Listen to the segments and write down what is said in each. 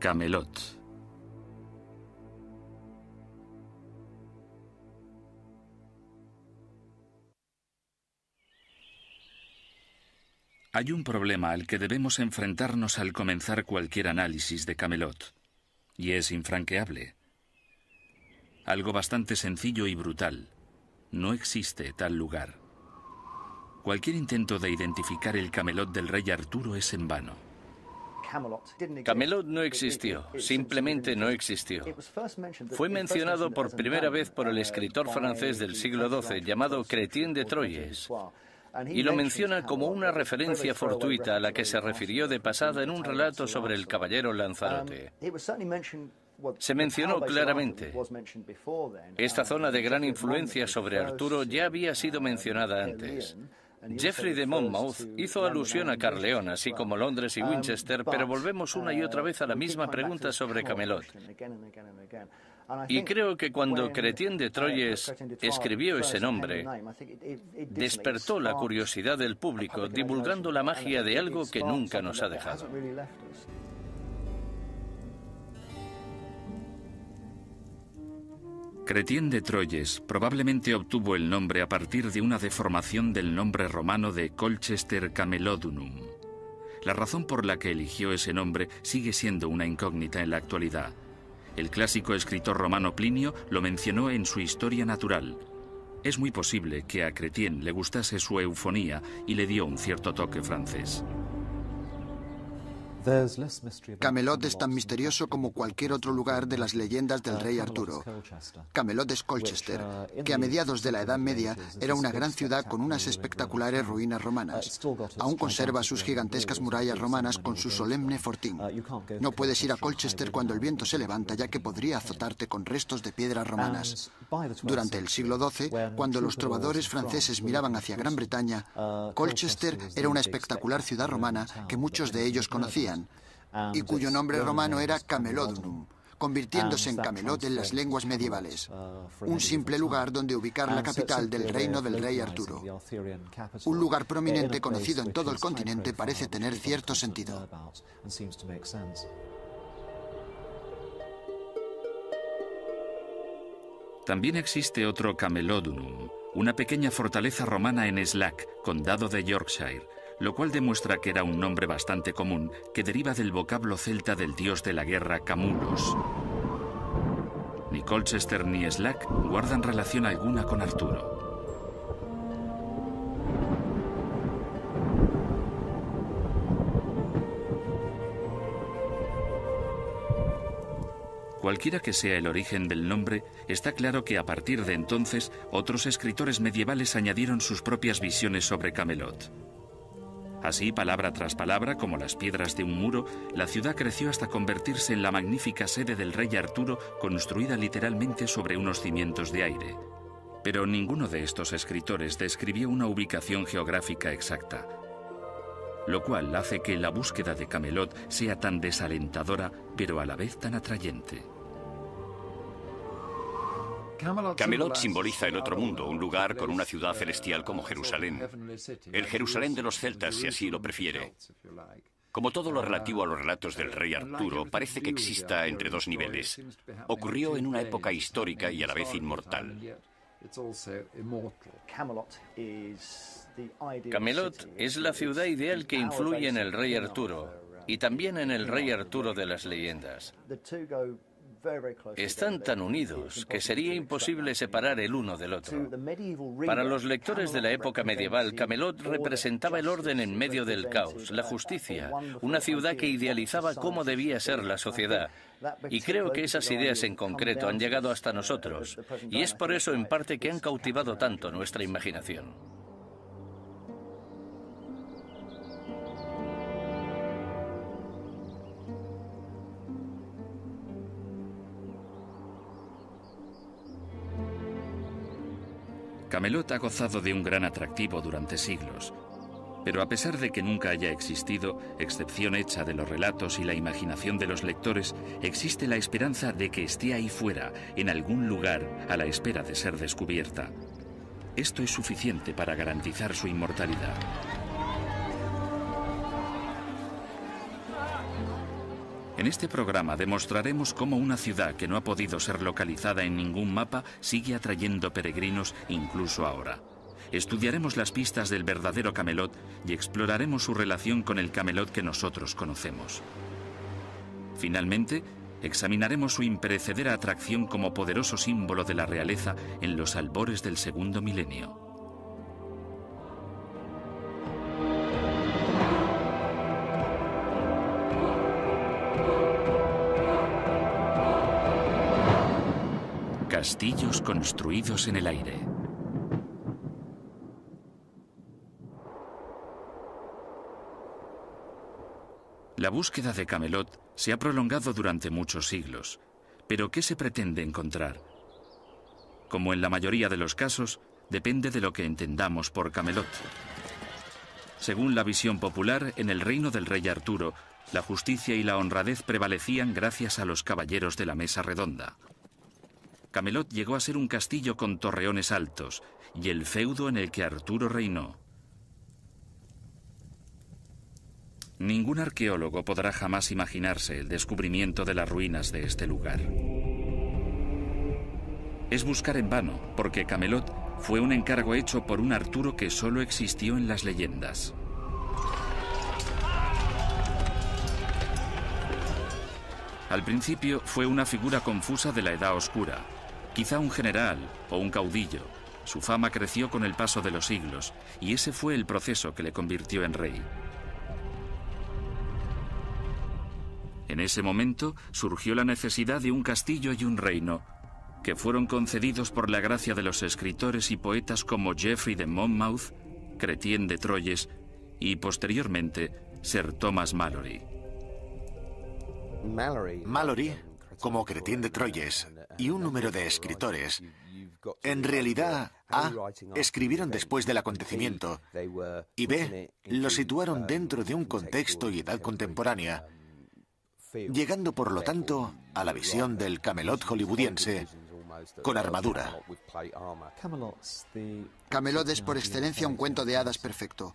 Camelot. Hay un problema al que debemos enfrentarnos al comenzar cualquier análisis de Camelot, y es infranqueable. Algo bastante sencillo y brutal. No existe tal lugar. Cualquier intento de identificar el Camelot del rey Arturo es en vano. Camelot no existió, simplemente no existió. Fue mencionado por primera vez por el escritor francés del siglo XII llamado Chrétien de Troyes y lo menciona como una referencia fortuita a la que se refirió de pasada en un relato sobre el caballero Lanzarote. Se mencionó claramente. Esta zona de gran influencia sobre Arturo ya había sido mencionada antes. Jeffrey de Monmouth hizo alusión a Carleón, así como Londres y Winchester, pero volvemos una y otra vez a la misma pregunta sobre Camelot. Y creo que cuando Chrétien de Troyes escribió ese nombre, despertó la curiosidad del público, divulgando la magia de algo que nunca nos ha dejado. Chrétien de Troyes probablemente obtuvo el nombre a partir de una deformación del nombre romano de Colchester Camelodunum. La razón por la que eligió ese nombre sigue siendo una incógnita en la actualidad. El clásico escritor romano Plinio lo mencionó en su Historia Natural. Es muy posible que a Chrétien le gustase su eufonía y le dio un cierto toque francés. Camelot es tan misterioso como cualquier otro lugar de las leyendas del rey Arturo. Camelot es Colchester, que a mediados de la Edad Media era una gran ciudad con unas espectaculares ruinas romanas. Aún conserva sus gigantescas murallas romanas con su solemne fortín. No puedes ir a Colchester cuando el viento se levanta, ya que podría azotarte con restos de piedras romanas. Durante el siglo XII, cuando los trovadores franceses miraban hacia Gran Bretaña, Colchester era una espectacular ciudad romana que muchos de ellos conocían y cuyo nombre romano era Camelodunum, convirtiéndose en Camelot en las lenguas medievales, un simple lugar donde ubicar la capital del reino del rey Arturo. Un lugar prominente conocido en todo el continente parece tener cierto sentido. También existe otro Camelodunum, una pequeña fortaleza romana en Slack, condado de Yorkshire, lo cual demuestra que era un nombre bastante común que deriva del vocablo celta del dios de la guerra Camulos. Ni Colchester ni Slack guardan relación alguna con Arturo. Cualquiera que sea el origen del nombre, está claro que a partir de entonces otros escritores medievales añadieron sus propias visiones sobre Camelot. Así, palabra tras palabra, como las piedras de un muro, la ciudad creció hasta convertirse en la magnífica sede del rey Arturo, construida literalmente sobre unos cimientos de aire. Pero ninguno de estos escritores describió una ubicación geográfica exacta, lo cual hace que la búsqueda de Camelot sea tan desalentadora, pero a la vez tan atrayente. Camelot simboliza el otro mundo, un lugar con una ciudad celestial como Jerusalén. El Jerusalén de los celtas, si así lo prefiere. Como todo lo relativo a los relatos del rey Arturo, parece que exista entre dos niveles. Ocurrió en una época histórica y a la vez inmortal. Camelot es la ciudad ideal que influye en el rey Arturo y también en el rey Arturo de las leyendas. Están tan unidos que sería imposible separar el uno del otro. Para los lectores de la época medieval, Camelot representaba el orden en medio del caos, la justicia, una ciudad que idealizaba cómo debía ser la sociedad. Y creo que esas ideas en concreto han llegado hasta nosotros, y es por eso en parte que han cautivado tanto nuestra imaginación. Camelot ha gozado de un gran atractivo durante siglos, pero a pesar de que nunca haya existido, excepción hecha de los relatos y la imaginación de los lectores, existe la esperanza de que esté ahí fuera, en algún lugar, a la espera de ser descubierta. Esto es suficiente para garantizar su inmortalidad. En este programa demostraremos cómo una ciudad que no ha podido ser localizada en ningún mapa sigue atrayendo peregrinos incluso ahora. Estudiaremos las pistas del verdadero Camelot y exploraremos su relación con el Camelot que nosotros conocemos. Finalmente, examinaremos su imperecedera atracción como poderoso símbolo de la realeza en los albores del segundo milenio. Castillos construidos en el aire. La búsqueda de Camelot se ha prolongado durante muchos siglos. Pero ¿qué se pretende encontrar? Como en la mayoría de los casos, depende de lo que entendamos por Camelot. Según la visión popular, en el reino del rey Arturo, la justicia y la honradez prevalecían gracias a los caballeros de la mesa redonda. Camelot llegó a ser un castillo con torreones altos y el feudo en el que Arturo reinó. Ningún arqueólogo podrá jamás imaginarse el descubrimiento de las ruinas de este lugar. Es buscar en vano, porque Camelot fue un encargo hecho por un Arturo que solo existió en las leyendas. Al principio fue una figura confusa de la Edad Oscura, quizá un general o un caudillo. Su fama creció con el paso de los siglos, y ese fue el proceso que le convirtió en rey. En ese momento surgió la necesidad de un castillo y un reino, que fueron concedidos por la gracia de los escritores y poetas como Geoffrey de Monmouth, Chrétien de Troyes y posteriormente Sir Thomas Malory. Malory, como Chrétien de Troyes y un número de escritores, en realidad, A, escribieron después del acontecimiento y B, lo situaron dentro de un contexto y edad contemporánea llegando por lo tanto a la visión del Camelot hollywoodiense con armadura. Camelot es por excelencia un cuento de hadas perfecto.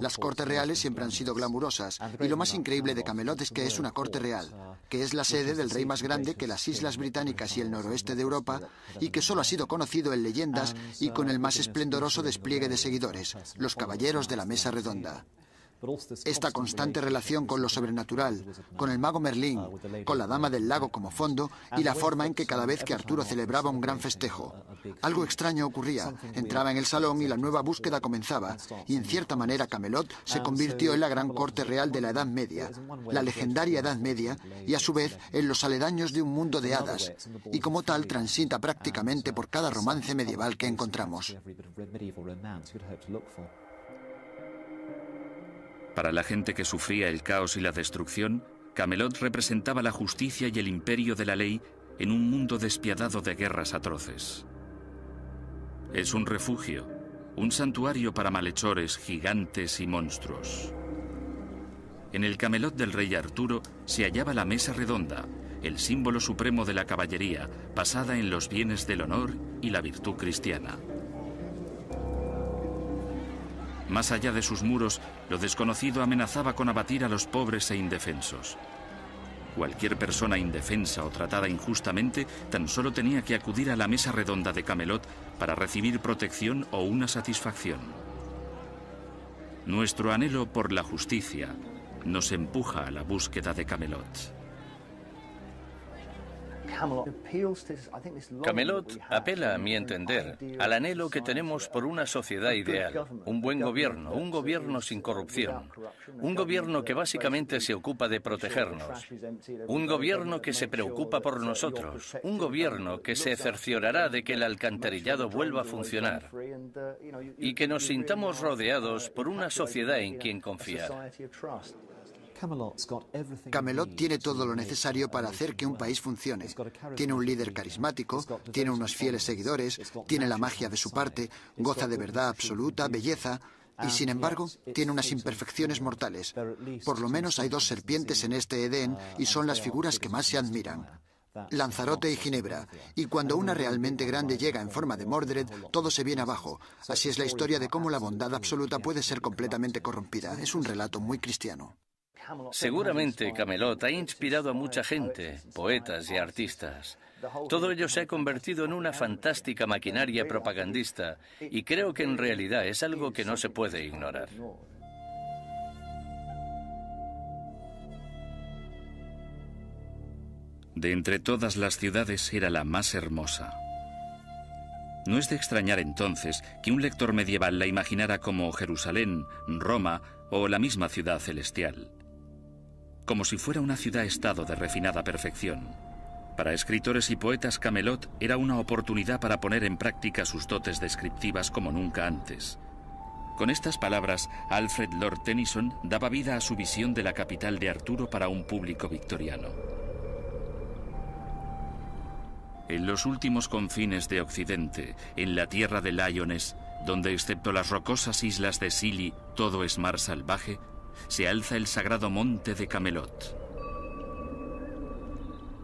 Las cortes reales siempre han sido glamurosas y lo más increíble de Camelot es que es una corte real, que es la sede del rey más grande que las islas británicas y el noroeste de Europa y que solo ha sido conocido en leyendas y con el más esplendoroso despliegue de seguidores, los caballeros de la mesa redonda. Esta constante relación con lo sobrenatural, con el mago Merlín, con la dama del lago como fondo y la forma en que cada vez que Arturo celebraba un gran festejo, algo extraño ocurría. Entraba en el salón y la nueva búsqueda comenzaba, y en cierta manera Camelot se convirtió en la gran corte real de la Edad Media, la legendaria Edad Media, y a su vez en los aledaños de un mundo de hadas, y como tal transita prácticamente por cada romance medieval que encontramos. Para la gente que sufría el caos y la destrucción, Camelot representaba la justicia y el imperio de la ley en un mundo despiadado de guerras atroces. Es un refugio, un santuario para malhechores, gigantes y monstruos. En el Camelot del rey Arturo se hallaba la mesa redonda, el símbolo supremo de la caballería, basada en los bienes del honor y la virtud cristiana. Más allá de sus muros, lo desconocido amenazaba con abatir a los pobres e indefensos. Cualquier persona indefensa o tratada injustamente tan solo tenía que acudir a la mesa redonda de Camelot para recibir protección o una satisfacción. Nuestro anhelo por la justicia nos empuja a la búsqueda de Camelot. Camelot apela, a mi entender, al anhelo que tenemos por una sociedad ideal, un buen gobierno, un gobierno sin corrupción, un gobierno que básicamente se ocupa de protegernos, un gobierno que se preocupa por nosotros, un gobierno que se cerciorará de que el alcantarillado vuelva a funcionar y que nos sintamos rodeados por una sociedad en quien confiar. Camelot tiene todo lo necesario para hacer que un país funcione. Tiene un líder carismático, tiene unos fieles seguidores, tiene la magia de su parte, goza de verdad absoluta, belleza, y sin embargo tiene unas imperfecciones mortales. Por lo menos hay dos serpientes en este Edén y son las figuras que más se admiran. Lanzarote y Ginebra. Y cuando una realmente grande llega en forma de Mordred, todo se viene abajo. Así es la historia de cómo la bondad absoluta puede ser completamente corrompida. Es un relato muy cristiano. Seguramente Camelot ha inspirado a mucha gente, poetas y artistas. Todo ello se ha convertido en una fantástica maquinaria propagandista y creo que en realidad es algo que no se puede ignorar. De entre todas las ciudades era la más hermosa. No es de extrañar entonces que un lector medieval la imaginara como Jerusalén, Roma o la misma ciudad celestial. Como si fuera una ciudad-estado de refinada perfección. Para escritores y poetas, Camelot era una oportunidad para poner en práctica sus dotes descriptivas como nunca antes. Con estas palabras, Alfred Lord Tennyson daba vida a su visión de la capital de Arturo para un público victoriano. En los últimos confines de Occidente, en la tierra de Lyones, donde excepto las rocosas islas de Sili todo es mar salvaje, se alza el sagrado monte de Camelot.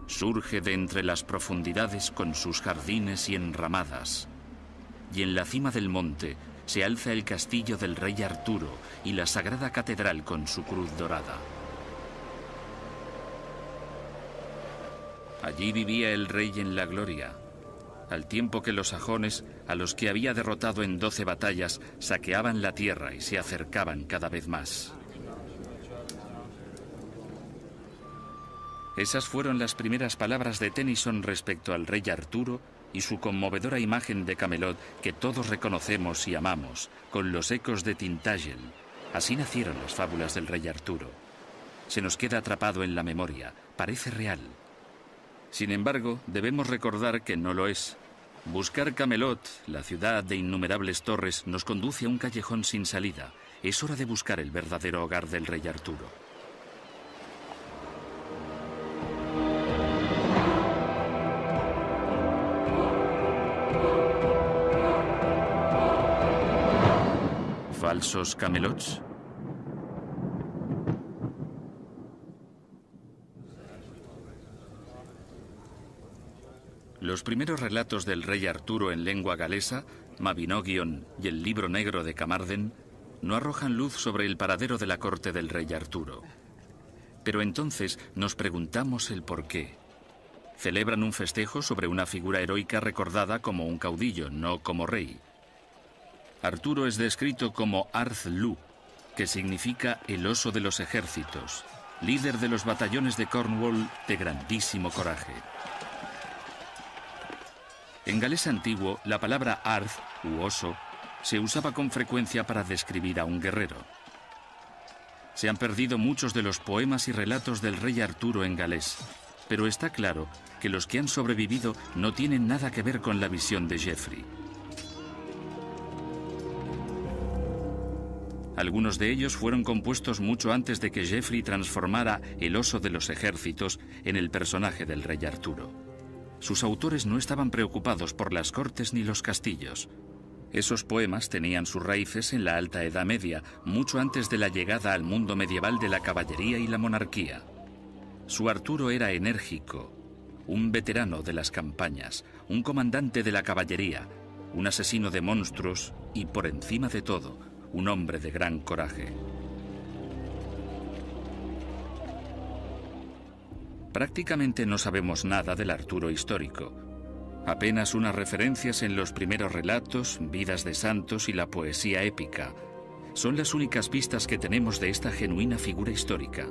Surge de entre las profundidades con sus jardines y enramadas, y en la cima del monte se alza el castillo del rey Arturo y la sagrada catedral con su cruz dorada. Allí vivía el rey en la gloria, al tiempo que los sajones, a los que había derrotado en doce batallas, saqueaban la tierra y se acercaban cada vez más. Esas fueron las primeras palabras de Tennyson respecto al rey Arturo y su conmovedora imagen de Camelot que todos reconocemos y amamos, con los ecos de Tintagel. Así nacieron las fábulas del rey Arturo. Se nos queda atrapado en la memoria, parece real. Sin embargo, debemos recordar que no lo es. Buscar Camelot, la ciudad de innumerables torres, nos conduce a un callejón sin salida. Es hora de buscar el verdadero hogar del rey Arturo. ¿Falsos Camelots? Los primeros relatos del rey Arturo en lengua galesa, Mabinogion y el libro negro de Camarden, no arrojan luz sobre el paradero de la corte del rey Arturo. Pero entonces nos preguntamos el por qué. Celebran un festejo sobre una figura heroica recordada como un caudillo, no como rey. Arturo es descrito como Arth-Lu, que significa el oso de los ejércitos, líder de los batallones de Cornwall de grandísimo coraje. En galés antiguo, la palabra arth u oso se usaba con frecuencia para describir a un guerrero. Se han perdido muchos de los poemas y relatos del rey Arturo en galés, pero está claro que los que han sobrevivido no tienen nada que ver con la visión de Jeffrey. Algunos de ellos fueron compuestos mucho antes de que Jeffrey transformara el oso de los ejércitos en el personaje del rey Arturo. Sus autores no estaban preocupados por las cortes ni los castillos. Esos poemas tenían sus raíces en la Alta Edad Media, mucho antes de la llegada al mundo medieval de la caballería y la monarquía. Su Arturo era enérgico, un veterano de las campañas, un comandante de la caballería, un asesino de monstruos y, por encima de todo, un hombre de gran coraje. Prácticamente no sabemos nada del Arturo histórico. Apenas unas referencias en los primeros relatos, vidas de santos y la poesía épica. Son las únicas pistas que tenemos de esta genuina figura histórica.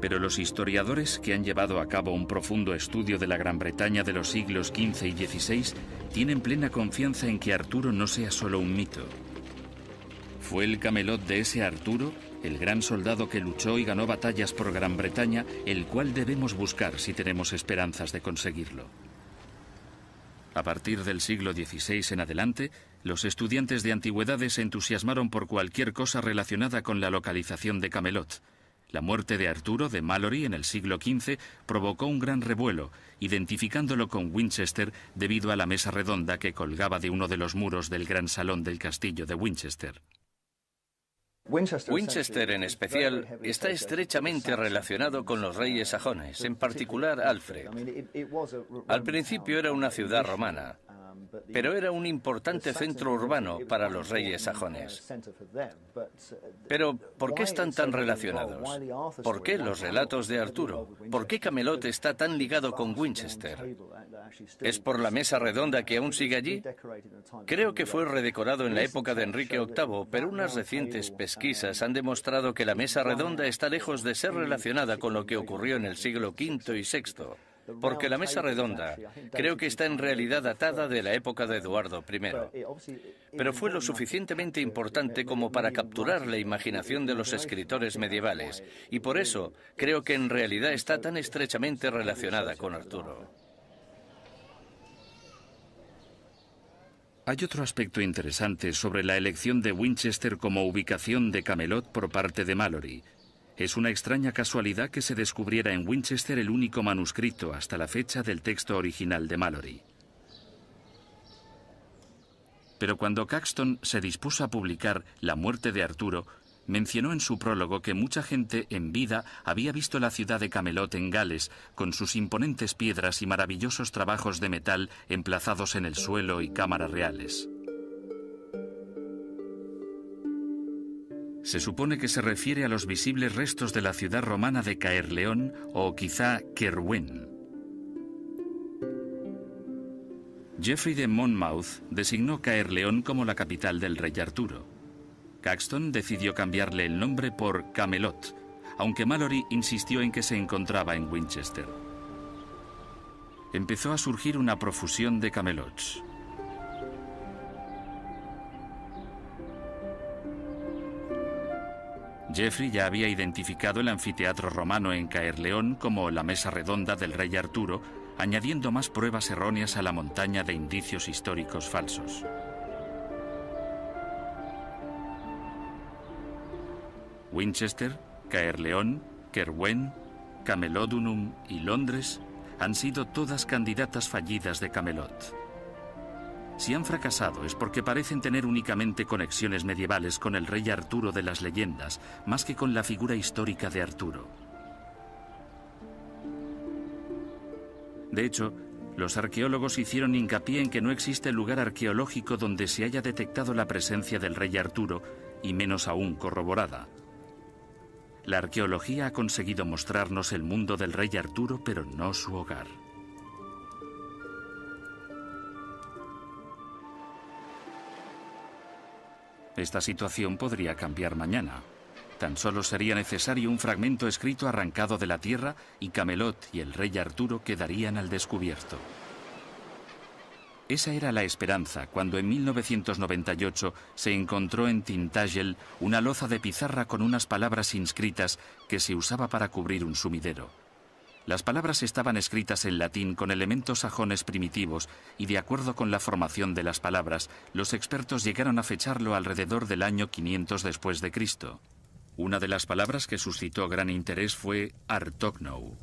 Pero los historiadores que han llevado a cabo un profundo estudio de la Gran Bretaña de los siglos XV y XVI tienen plena confianza en que Arturo no sea solo un mito. ¿Fue el Camelot de ese Arturo el gran soldado que luchó y ganó batallas por Gran Bretaña, el cual debemos buscar si tenemos esperanzas de conseguirlo. A partir del siglo XVI en adelante, los estudiantes de antigüedades se entusiasmaron por cualquier cosa relacionada con la localización de Camelot. La muerte de Arturo de Mallory en el siglo XV provocó un gran revuelo, identificándolo con Winchester debido a la mesa redonda que colgaba de uno de los muros del gran salón del castillo de Winchester. Winchester en especial está estrechamente relacionado con los reyes sajones, en particular Alfred. Al principio era una ciudad romana, pero era un importante centro urbano para los reyes sajones. Pero, ¿por qué están tan relacionados? ¿Por qué los relatos de Arturo? ¿Por qué Camelot está tan ligado con Winchester? ¿Es por la mesa redonda que aún sigue allí? Creo que fue redecorado en la época de Enrique VIII, pero unas recientes pesquisas han demostrado que la mesa redonda está lejos de ser relacionada con lo que ocurrió en el siglo V y VI porque la mesa redonda creo que está en realidad atada de la época de Eduardo I. Pero fue lo suficientemente importante como para capturar la imaginación de los escritores medievales, y por eso creo que en realidad está tan estrechamente relacionada con Arturo. Hay otro aspecto interesante sobre la elección de Winchester como ubicación de Camelot por parte de Mallory. Es una extraña casualidad que se descubriera en Winchester el único manuscrito hasta la fecha del texto original de Mallory. Pero cuando Caxton se dispuso a publicar La muerte de Arturo, mencionó en su prólogo que mucha gente en vida había visto la ciudad de Camelot en Gales, con sus imponentes piedras y maravillosos trabajos de metal emplazados en el suelo y cámaras reales. Se supone que se refiere a los visibles restos de la ciudad romana de Caerleón o quizá Kerwen. Geoffrey de Monmouth designó Caerleón como la capital del rey Arturo. Caxton decidió cambiarle el nombre por Camelot, aunque Mallory insistió en que se encontraba en Winchester. Empezó a surgir una profusión de camelots. Jeffrey ya había identificado el anfiteatro romano en Caerleón como la mesa redonda del rey Arturo, añadiendo más pruebas erróneas a la montaña de indicios históricos falsos. Winchester, Caerleón, Kerwen, Camelodunum y Londres han sido todas candidatas fallidas de Camelot. Si han fracasado es porque parecen tener únicamente conexiones medievales con el rey Arturo de las leyendas, más que con la figura histórica de Arturo. De hecho, los arqueólogos hicieron hincapié en que no existe lugar arqueológico donde se haya detectado la presencia del rey Arturo, y menos aún corroborada. La arqueología ha conseguido mostrarnos el mundo del rey Arturo, pero no su hogar. Esta situación podría cambiar mañana. Tan solo sería necesario un fragmento escrito arrancado de la tierra y Camelot y el rey Arturo quedarían al descubierto. Esa era la esperanza cuando en 1998 se encontró en Tintagel una loza de pizarra con unas palabras inscritas que se usaba para cubrir un sumidero. Las palabras estaban escritas en latín con elementos sajones primitivos y de acuerdo con la formación de las palabras, los expertos llegaron a fecharlo alrededor del año 500 después de Cristo. Una de las palabras que suscitó gran interés fue Artognou.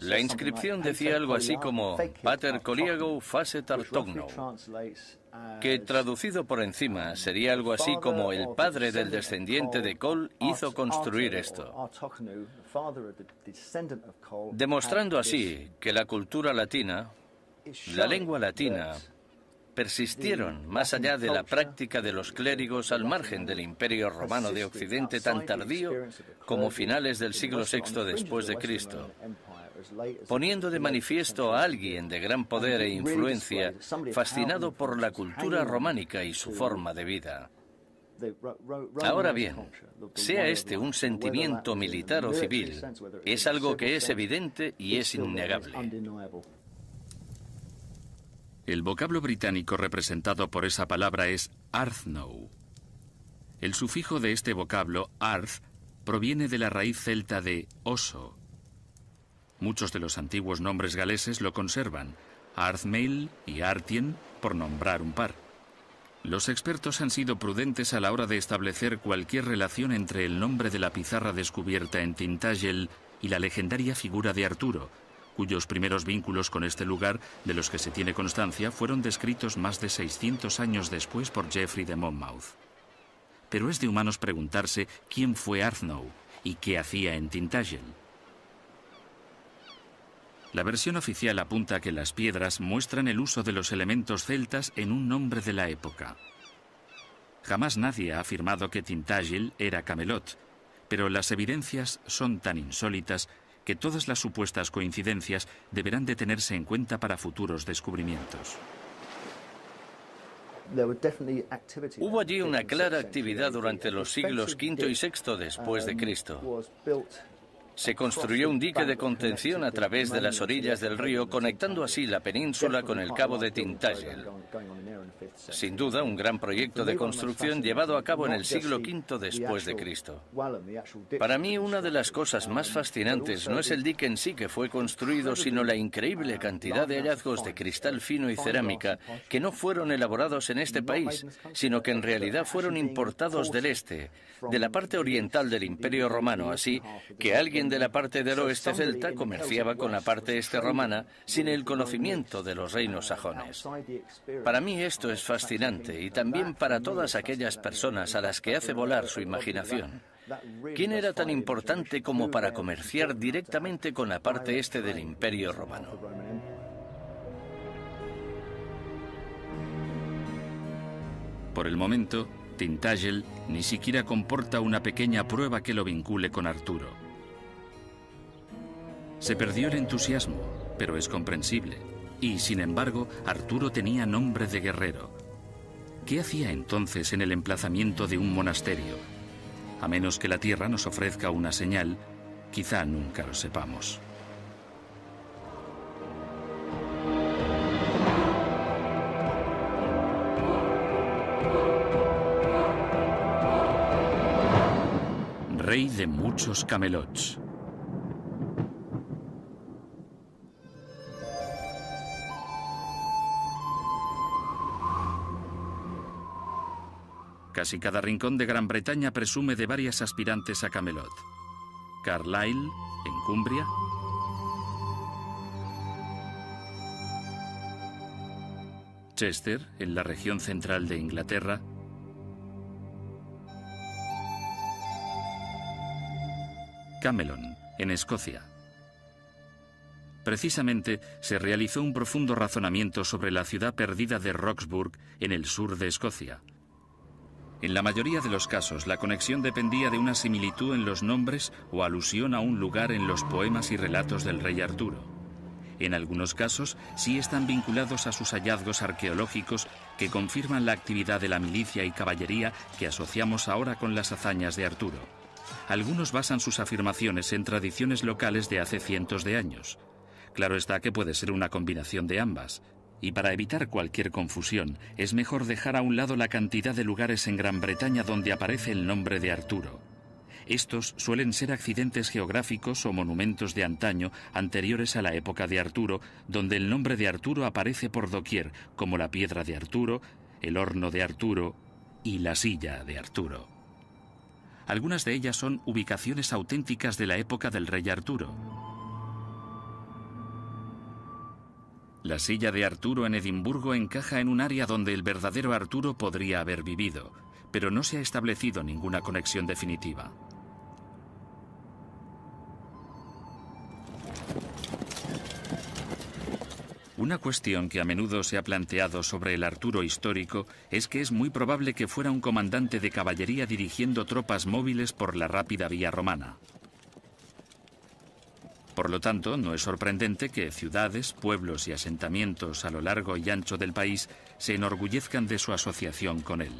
La inscripción decía algo así como Pater Coliago Facet Artognou, que traducido por encima sería algo así como el padre del descendiente de Col hizo construir esto, demostrando así que la cultura latina, la lengua latina, persistieron más allá de la práctica de los clérigos al margen del Imperio Romano de Occidente tan tardío como finales del siglo VI después de Cristo poniendo de manifiesto a alguien de gran poder e influencia, fascinado por la cultura románica y su forma de vida. Ahora bien, sea este un sentimiento militar o civil, es algo que es evidente y es innegable. El vocablo británico representado por esa palabra es Arthnow. El sufijo de este vocablo, arth, proviene de la raíz celta de oso, Muchos de los antiguos nombres galeses lo conservan, Arthmail y Artien, por nombrar un par. Los expertos han sido prudentes a la hora de establecer cualquier relación entre el nombre de la pizarra descubierta en Tintagel y la legendaria figura de Arturo, cuyos primeros vínculos con este lugar, de los que se tiene constancia, fueron descritos más de 600 años después por Geoffrey de Monmouth. Pero es de humanos preguntarse quién fue Arthnow y qué hacía en Tintagel. La versión oficial apunta que las piedras muestran el uso de los elementos celtas en un nombre de la época. Jamás nadie ha afirmado que Tintagel era Camelot, pero las evidencias son tan insólitas que todas las supuestas coincidencias deberán de tenerse en cuenta para futuros descubrimientos. Hubo allí una clara actividad durante los siglos V y VI después de Cristo. Se construyó un dique de contención a través de las orillas del río, conectando así la península con el cabo de Tintagel. Sin duda, un gran proyecto de construcción llevado a cabo en el siglo V después de Cristo. Para mí, una de las cosas más fascinantes no es el dique en sí que fue construido, sino la increíble cantidad de hallazgos de cristal fino y cerámica que no fueron elaborados en este país, sino que en realidad fueron importados del este, de la parte oriental del Imperio Romano, así que alguien de la parte del oeste celta comerciaba con la parte este romana sin el conocimiento de los reinos sajones. Para mí esto es fascinante y también para todas aquellas personas a las que hace volar su imaginación. ¿Quién era tan importante como para comerciar directamente con la parte este del Imperio Romano? Por el momento, Tintagel ni siquiera comporta una pequeña prueba que lo vincule con Arturo. Se perdió el entusiasmo, pero es comprensible. Y, sin embargo, Arturo tenía nombre de guerrero. ¿Qué hacía entonces en el emplazamiento de un monasterio? A menos que la tierra nos ofrezca una señal, quizá nunca lo sepamos. Rey de muchos camelots. Casi cada rincón de Gran Bretaña presume de varias aspirantes a Camelot. Carlisle, en Cumbria. Chester, en la región central de Inglaterra. Camelon, en Escocia. Precisamente se realizó un profundo razonamiento sobre la ciudad perdida de Roxburgh en el sur de Escocia. En la mayoría de los casos, la conexión dependía de una similitud en los nombres o alusión a un lugar en los poemas y relatos del rey Arturo. En algunos casos, sí están vinculados a sus hallazgos arqueológicos que confirman la actividad de la milicia y caballería que asociamos ahora con las hazañas de Arturo. Algunos basan sus afirmaciones en tradiciones locales de hace cientos de años. Claro está que puede ser una combinación de ambas. Y para evitar cualquier confusión, es mejor dejar a un lado la cantidad de lugares en Gran Bretaña donde aparece el nombre de Arturo. Estos suelen ser accidentes geográficos o monumentos de antaño anteriores a la época de Arturo, donde el nombre de Arturo aparece por doquier, como la piedra de Arturo, el horno de Arturo y la silla de Arturo. Algunas de ellas son ubicaciones auténticas de la época del rey Arturo. La silla de Arturo en Edimburgo encaja en un área donde el verdadero Arturo podría haber vivido, pero no se ha establecido ninguna conexión definitiva. Una cuestión que a menudo se ha planteado sobre el Arturo histórico es que es muy probable que fuera un comandante de caballería dirigiendo tropas móviles por la rápida vía romana. Por lo tanto, no es sorprendente que ciudades, pueblos y asentamientos a lo largo y ancho del país se enorgullezcan de su asociación con él.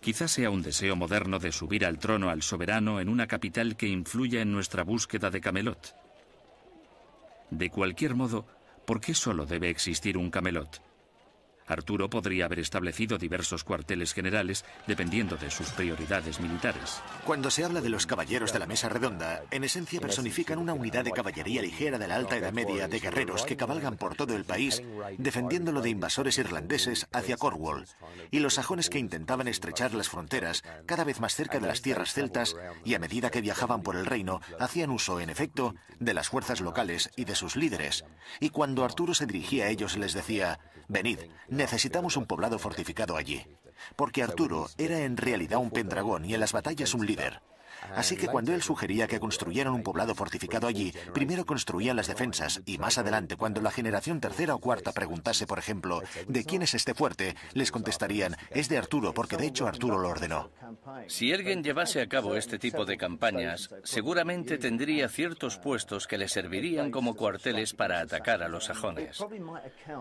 Quizás sea un deseo moderno de subir al trono al soberano en una capital que influya en nuestra búsqueda de Camelot. De cualquier modo, ¿por qué solo debe existir un Camelot? Arturo podría haber establecido diversos cuarteles generales dependiendo de sus prioridades militares. Cuando se habla de los caballeros de la mesa redonda, en esencia personifican una unidad de caballería ligera de la Alta Edad Media de guerreros que cabalgan por todo el país defendiéndolo de invasores irlandeses hacia Cornwall y los sajones que intentaban estrechar las fronteras cada vez más cerca de las tierras celtas y a medida que viajaban por el reino hacían uso, en efecto, de las fuerzas locales y de sus líderes. Y cuando Arturo se dirigía a ellos les decía, venid, Necesitamos un poblado fortificado allí, porque Arturo era en realidad un pendragón y en las batallas un líder. Así que cuando él sugería que construyeran un poblado fortificado allí, primero construían las defensas y más adelante, cuando la generación tercera o cuarta preguntase, por ejemplo, ¿de quién es este fuerte?, les contestarían, es de Arturo, porque de hecho Arturo lo ordenó. Si alguien llevase a cabo este tipo de campañas, seguramente tendría ciertos puestos que le servirían como cuarteles para atacar a los sajones.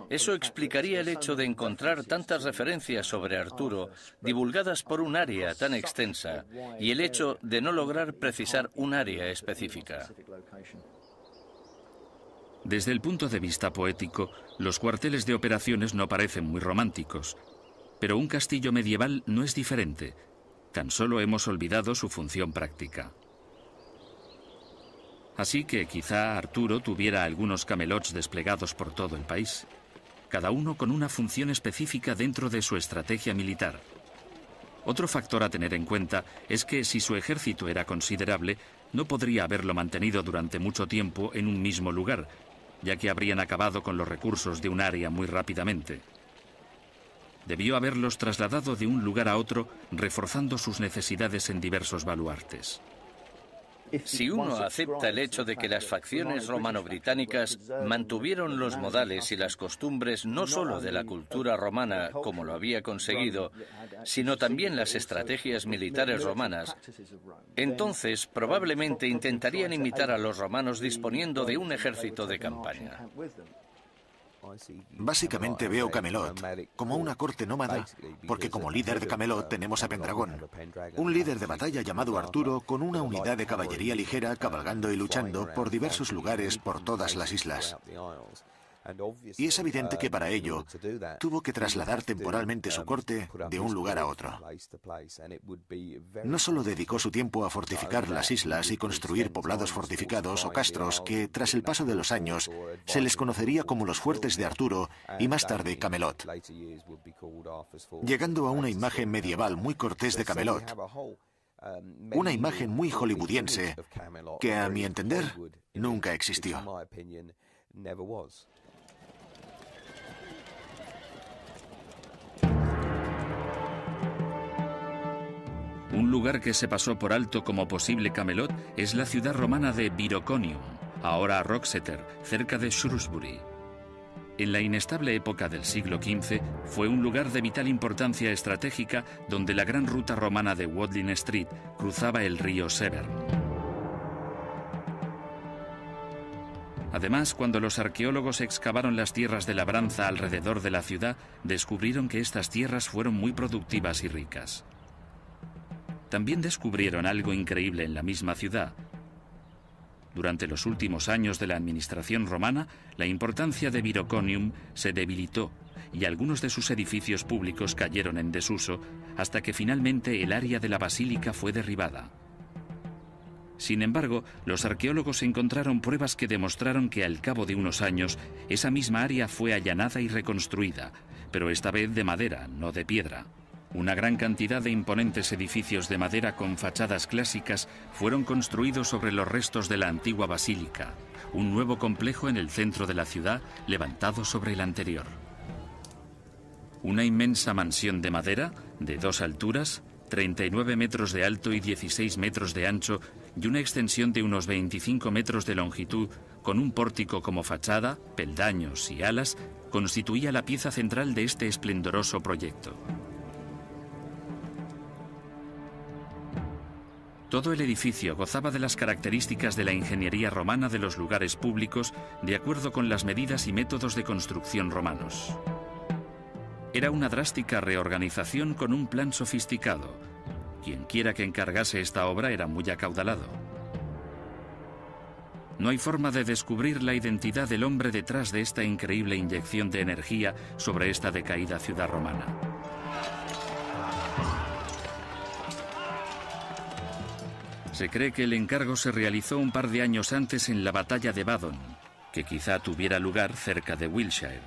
Eso explicaría el hecho de encontrar tantas referencias sobre Arturo divulgadas por un área tan extensa y el hecho de no lograr precisar un área específica. Desde el punto de vista poético, los cuarteles de operaciones no parecen muy románticos, pero un castillo medieval no es diferente. Tan solo hemos olvidado su función práctica. Así que quizá Arturo tuviera algunos camelots desplegados por todo el país, cada uno con una función específica dentro de su estrategia militar. Otro factor a tener en cuenta es que si su ejército era considerable, no podría haberlo mantenido durante mucho tiempo en un mismo lugar, ya que habrían acabado con los recursos de un área muy rápidamente. Debió haberlos trasladado de un lugar a otro, reforzando sus necesidades en diversos baluartes. Si uno acepta el hecho de que las facciones romano-británicas mantuvieron los modales y las costumbres no solo de la cultura romana como lo había conseguido, sino también las estrategias militares romanas, entonces probablemente intentarían imitar a los romanos disponiendo de un ejército de campaña. Básicamente veo Camelot como una corte nómada, porque como líder de Camelot tenemos a Pendragón, un líder de batalla llamado Arturo con una unidad de caballería ligera cabalgando y luchando por diversos lugares por todas las islas. Y es evidente que para ello tuvo que trasladar temporalmente su corte de un lugar a otro. No solo dedicó su tiempo a fortificar las islas y construir poblados fortificados o castros que, tras el paso de los años, se les conocería como los fuertes de Arturo y más tarde Camelot, llegando a una imagen medieval muy cortés de Camelot, una imagen muy hollywoodiense que, a mi entender, nunca existió. Un lugar que se pasó por alto como posible Camelot es la ciudad romana de Viroconium, ahora Roxeter, cerca de Shrewsbury. En la inestable época del siglo XV fue un lugar de vital importancia estratégica donde la gran ruta romana de Wadlin Street cruzaba el río Severn. Además, cuando los arqueólogos excavaron las tierras de labranza alrededor de la ciudad, descubrieron que estas tierras fueron muy productivas y ricas. También descubrieron algo increíble en la misma ciudad. Durante los últimos años de la administración romana, la importancia de Viroconium se debilitó y algunos de sus edificios públicos cayeron en desuso hasta que finalmente el área de la basílica fue derribada. Sin embargo, los arqueólogos encontraron pruebas que demostraron que al cabo de unos años esa misma área fue allanada y reconstruida, pero esta vez de madera, no de piedra. Una gran cantidad de imponentes edificios de madera con fachadas clásicas fueron construidos sobre los restos de la antigua basílica, un nuevo complejo en el centro de la ciudad levantado sobre el anterior. Una inmensa mansión de madera, de dos alturas, 39 metros de alto y 16 metros de ancho, y una extensión de unos 25 metros de longitud, con un pórtico como fachada, peldaños y alas, constituía la pieza central de este esplendoroso proyecto. Todo el edificio gozaba de las características de la ingeniería romana de los lugares públicos de acuerdo con las medidas y métodos de construcción romanos. Era una drástica reorganización con un plan sofisticado. Quien quiera que encargase esta obra era muy acaudalado. No hay forma de descubrir la identidad del hombre detrás de esta increíble inyección de energía sobre esta decaída ciudad romana. Se cree que el encargo se realizó un par de años antes en la batalla de Badon, que quizá tuviera lugar cerca de Wiltshire.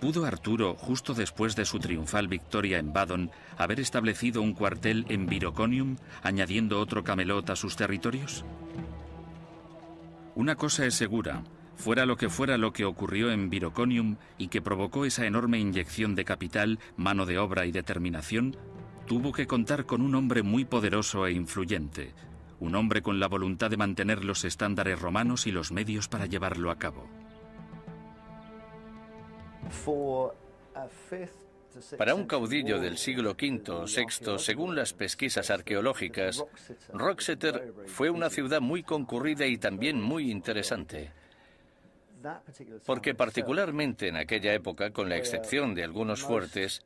¿Pudo Arturo, justo después de su triunfal victoria en Badon, haber establecido un cuartel en Viroconium, añadiendo otro camelot a sus territorios? Una cosa es segura, fuera lo que fuera lo que ocurrió en Viroconium y que provocó esa enorme inyección de capital, mano de obra y determinación, tuvo que contar con un hombre muy poderoso e influyente, un hombre con la voluntad de mantener los estándares romanos y los medios para llevarlo a cabo. Para un caudillo del siglo V o VI, según las pesquisas arqueológicas, Roxeter fue una ciudad muy concurrida y también muy interesante. Porque particularmente en aquella época, con la excepción de algunos fuertes,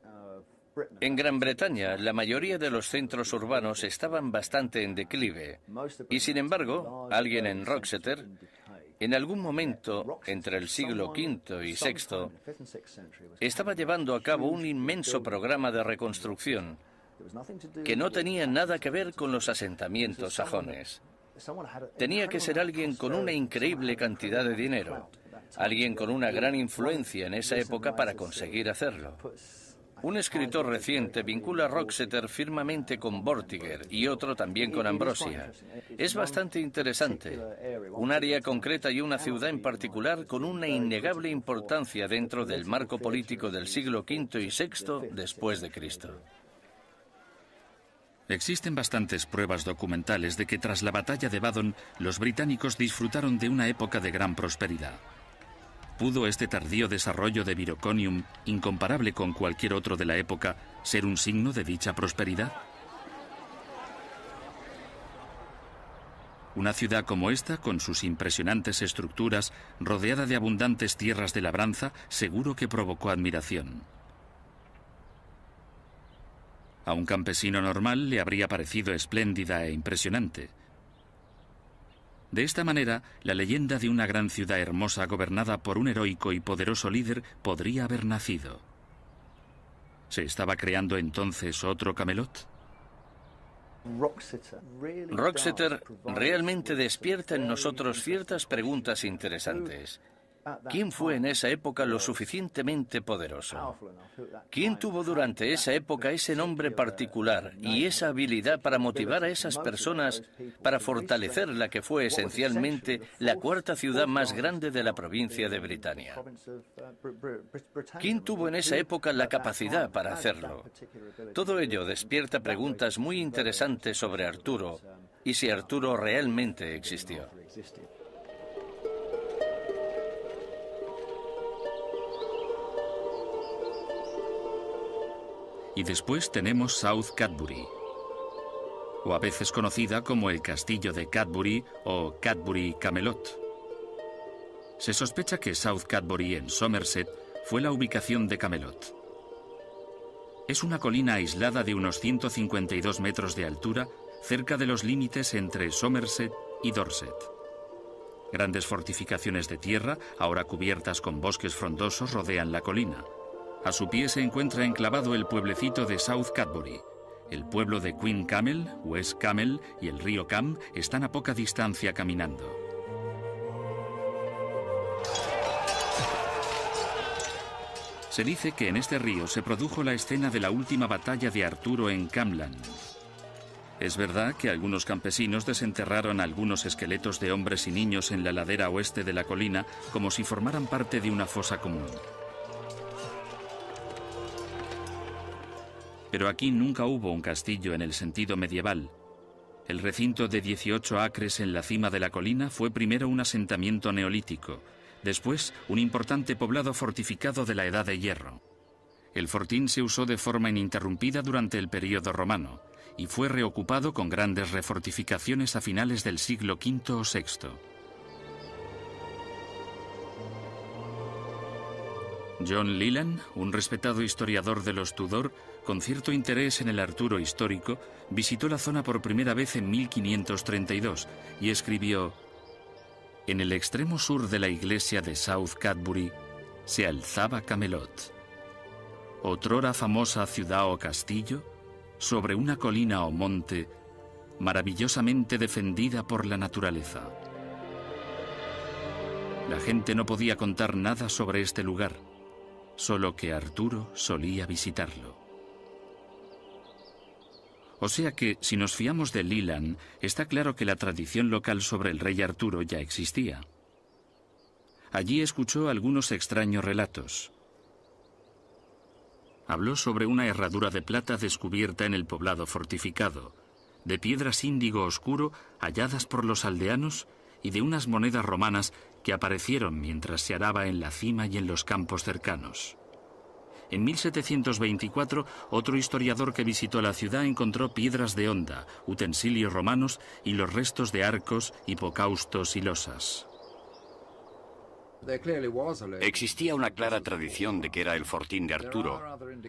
en Gran Bretaña la mayoría de los centros urbanos estaban bastante en declive y sin embargo alguien en Roxeter en algún momento entre el siglo V y VI estaba llevando a cabo un inmenso programa de reconstrucción que no tenía nada que ver con los asentamientos sajones. Tenía que ser alguien con una increíble cantidad de dinero, alguien con una gran influencia en esa época para conseguir hacerlo. Un escritor reciente vincula a Roxeter firmemente con Vortiger y otro también con Ambrosia. Es bastante interesante. Un área concreta y una ciudad en particular con una innegable importancia dentro del marco político del siglo V y VI después de Cristo. Existen bastantes pruebas documentales de que tras la batalla de Badon los británicos disfrutaron de una época de gran prosperidad. ¿Pudo este tardío desarrollo de Viroconium, incomparable con cualquier otro de la época, ser un signo de dicha prosperidad? Una ciudad como esta, con sus impresionantes estructuras, rodeada de abundantes tierras de labranza, seguro que provocó admiración. A un campesino normal le habría parecido espléndida e impresionante. De esta manera, la leyenda de una gran ciudad hermosa gobernada por un heroico y poderoso líder podría haber nacido. ¿Se estaba creando entonces otro Camelot? Roxeter realmente despierta en nosotros ciertas preguntas interesantes. ¿Quién fue en esa época lo suficientemente poderoso? ¿Quién tuvo durante esa época ese nombre particular y esa habilidad para motivar a esas personas para fortalecer la que fue esencialmente la cuarta ciudad más grande de la provincia de Britania? ¿Quién tuvo en esa época la capacidad para hacerlo? Todo ello despierta preguntas muy interesantes sobre Arturo y si Arturo realmente existió. Y después tenemos South Cadbury, o a veces conocida como el Castillo de Cadbury o Cadbury Camelot. Se sospecha que South Cadbury en Somerset fue la ubicación de Camelot. Es una colina aislada de unos 152 metros de altura cerca de los límites entre Somerset y Dorset. Grandes fortificaciones de tierra, ahora cubiertas con bosques frondosos, rodean la colina. A su pie se encuentra enclavado el pueblecito de South Cadbury. El pueblo de Queen Camel, West Camel y el río Cam están a poca distancia caminando. Se dice que en este río se produjo la escena de la última batalla de Arturo en Camland. Es verdad que algunos campesinos desenterraron algunos esqueletos de hombres y niños en la ladera oeste de la colina como si formaran parte de una fosa común. Pero aquí nunca hubo un castillo en el sentido medieval. El recinto de 18 acres en la cima de la colina fue primero un asentamiento neolítico, después un importante poblado fortificado de la Edad de Hierro. El fortín se usó de forma ininterrumpida durante el período romano y fue reocupado con grandes refortificaciones a finales del siglo V o VI. John Leland, un respetado historiador de los Tudor, con cierto interés en el Arturo histórico, visitó la zona por primera vez en 1532 y escribió, En el extremo sur de la iglesia de South Cadbury se alzaba Camelot, otrora famosa ciudad o castillo, sobre una colina o monte, maravillosamente defendida por la naturaleza. La gente no podía contar nada sobre este lugar, solo que Arturo solía visitarlo. O sea que, si nos fiamos de Leland, está claro que la tradición local sobre el rey Arturo ya existía. Allí escuchó algunos extraños relatos. Habló sobre una herradura de plata descubierta en el poblado fortificado, de piedras índigo oscuro halladas por los aldeanos y de unas monedas romanas que aparecieron mientras se araba en la cima y en los campos cercanos. En 1724, otro historiador que visitó la ciudad encontró piedras de honda, utensilios romanos y los restos de arcos, hipocaustos y losas. Existía una clara tradición de que era el fortín de Arturo.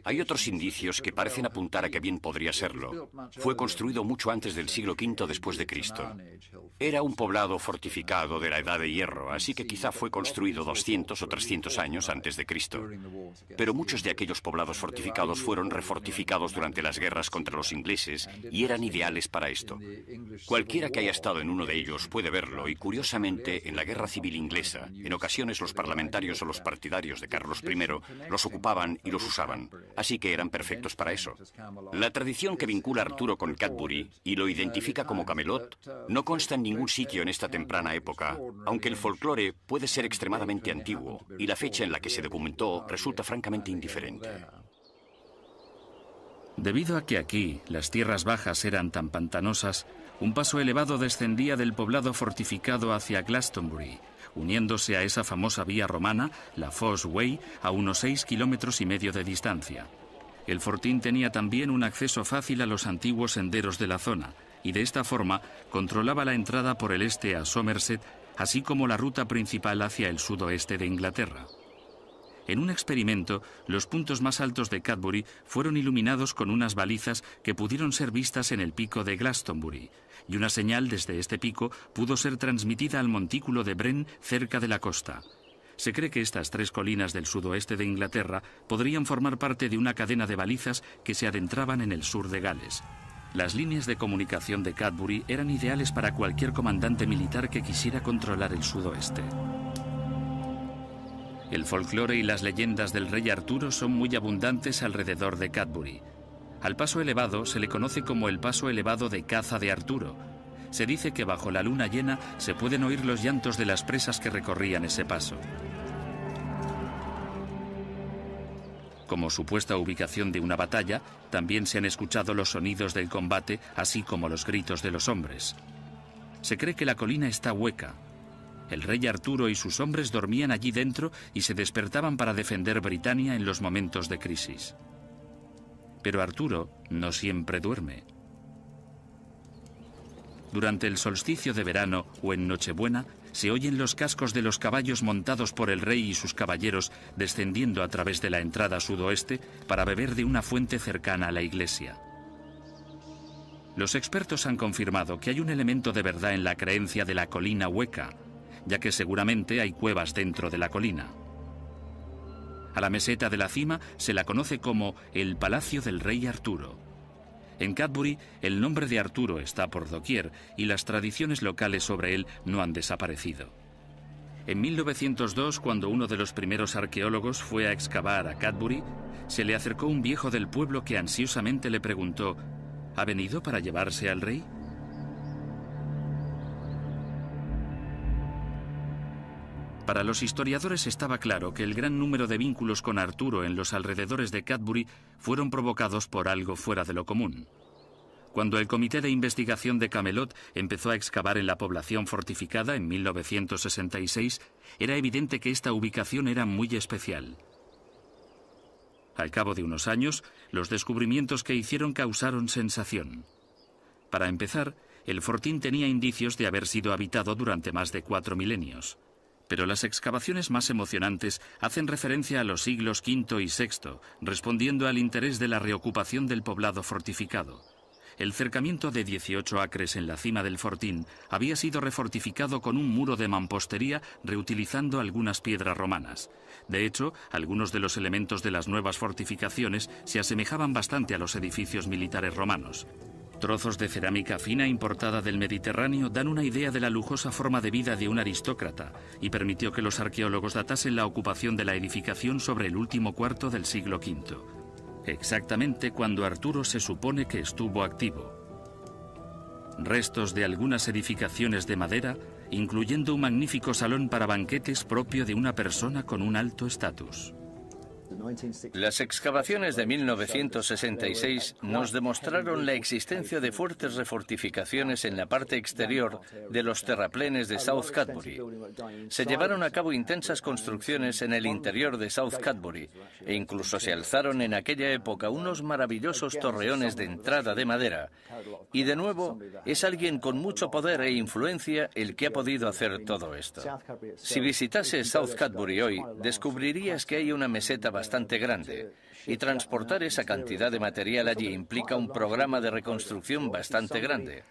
Hay otros indicios que parecen apuntar a que bien podría serlo. Fue construido mucho antes del siglo V después de Cristo. Era un poblado fortificado de la Edad de Hierro, así que quizá fue construido 200 o 300 años antes de Cristo. Pero muchos de aquellos poblados fortificados fueron refortificados durante las guerras contra los ingleses y eran ideales para esto. Cualquiera que haya estado en uno de ellos puede verlo y curiosamente en la Guerra Civil Inglesa, en ocasiones los parlamentarios o los partidarios de Carlos I los ocupaban y los usaban, así que eran perfectos para eso. La tradición que vincula a Arturo con Cadbury y lo identifica como Camelot no consta en ningún sitio en esta temprana época, aunque el folclore puede ser extremadamente antiguo y la fecha en la que se documentó resulta francamente indiferente. Debido a que aquí las tierras bajas eran tan pantanosas, un paso elevado descendía del poblado fortificado hacia Glastonbury, uniéndose a esa famosa vía romana, la Foss Way, a unos seis kilómetros y medio de distancia. El fortín tenía también un acceso fácil a los antiguos senderos de la zona, y de esta forma controlaba la entrada por el este a Somerset, así como la ruta principal hacia el sudoeste de Inglaterra. En un experimento, los puntos más altos de Cadbury fueron iluminados con unas balizas que pudieron ser vistas en el pico de Glastonbury, y una señal desde este pico pudo ser transmitida al montículo de Bren cerca de la costa. Se cree que estas tres colinas del sudoeste de Inglaterra podrían formar parte de una cadena de balizas que se adentraban en el sur de Gales. Las líneas de comunicación de Cadbury eran ideales para cualquier comandante militar que quisiera controlar el sudoeste. El folclore y las leyendas del rey Arturo son muy abundantes alrededor de Cadbury. Al paso elevado se le conoce como el paso elevado de caza de Arturo. Se dice que bajo la luna llena se pueden oír los llantos de las presas que recorrían ese paso. Como supuesta ubicación de una batalla, también se han escuchado los sonidos del combate, así como los gritos de los hombres. Se cree que la colina está hueca. El rey Arturo y sus hombres dormían allí dentro y se despertaban para defender Britania en los momentos de crisis. Pero Arturo no siempre duerme. Durante el solsticio de verano o en Nochebuena se oyen los cascos de los caballos montados por el rey y sus caballeros descendiendo a través de la entrada sudoeste para beber de una fuente cercana a la iglesia. Los expertos han confirmado que hay un elemento de verdad en la creencia de la colina hueca, ya que seguramente hay cuevas dentro de la colina. A la meseta de la cima se la conoce como el Palacio del Rey Arturo. En Cadbury el nombre de Arturo está por doquier y las tradiciones locales sobre él no han desaparecido. En 1902, cuando uno de los primeros arqueólogos fue a excavar a Cadbury, se le acercó un viejo del pueblo que ansiosamente le preguntó, ¿Ha venido para llevarse al rey? Para los historiadores estaba claro que el gran número de vínculos con Arturo en los alrededores de Cadbury fueron provocados por algo fuera de lo común. Cuando el Comité de Investigación de Camelot empezó a excavar en la población fortificada en 1966, era evidente que esta ubicación era muy especial. Al cabo de unos años, los descubrimientos que hicieron causaron sensación. Para empezar, el fortín tenía indicios de haber sido habitado durante más de cuatro milenios. Pero las excavaciones más emocionantes hacen referencia a los siglos V y VI, respondiendo al interés de la reocupación del poblado fortificado. El cercamiento de 18 acres en la cima del fortín había sido refortificado con un muro de mampostería reutilizando algunas piedras romanas. De hecho, algunos de los elementos de las nuevas fortificaciones se asemejaban bastante a los edificios militares romanos. Trozos de cerámica fina importada del Mediterráneo dan una idea de la lujosa forma de vida de un aristócrata y permitió que los arqueólogos datasen la ocupación de la edificación sobre el último cuarto del siglo V, exactamente cuando Arturo se supone que estuvo activo. Restos de algunas edificaciones de madera, incluyendo un magnífico salón para banquetes propio de una persona con un alto estatus. Las excavaciones de 1966 nos demostraron la existencia de fuertes refortificaciones en la parte exterior de los terraplenes de South Cadbury. Se llevaron a cabo intensas construcciones en el interior de South Cadbury e incluso se alzaron en aquella época unos maravillosos torreones de entrada de madera. Y de nuevo, es alguien con mucho poder e influencia el que ha podido hacer todo esto. Si visitase South Cadbury hoy, descubrirías que hay una meseta bastante grande y transportar esa cantidad de material allí implica un programa de reconstrucción bastante grande.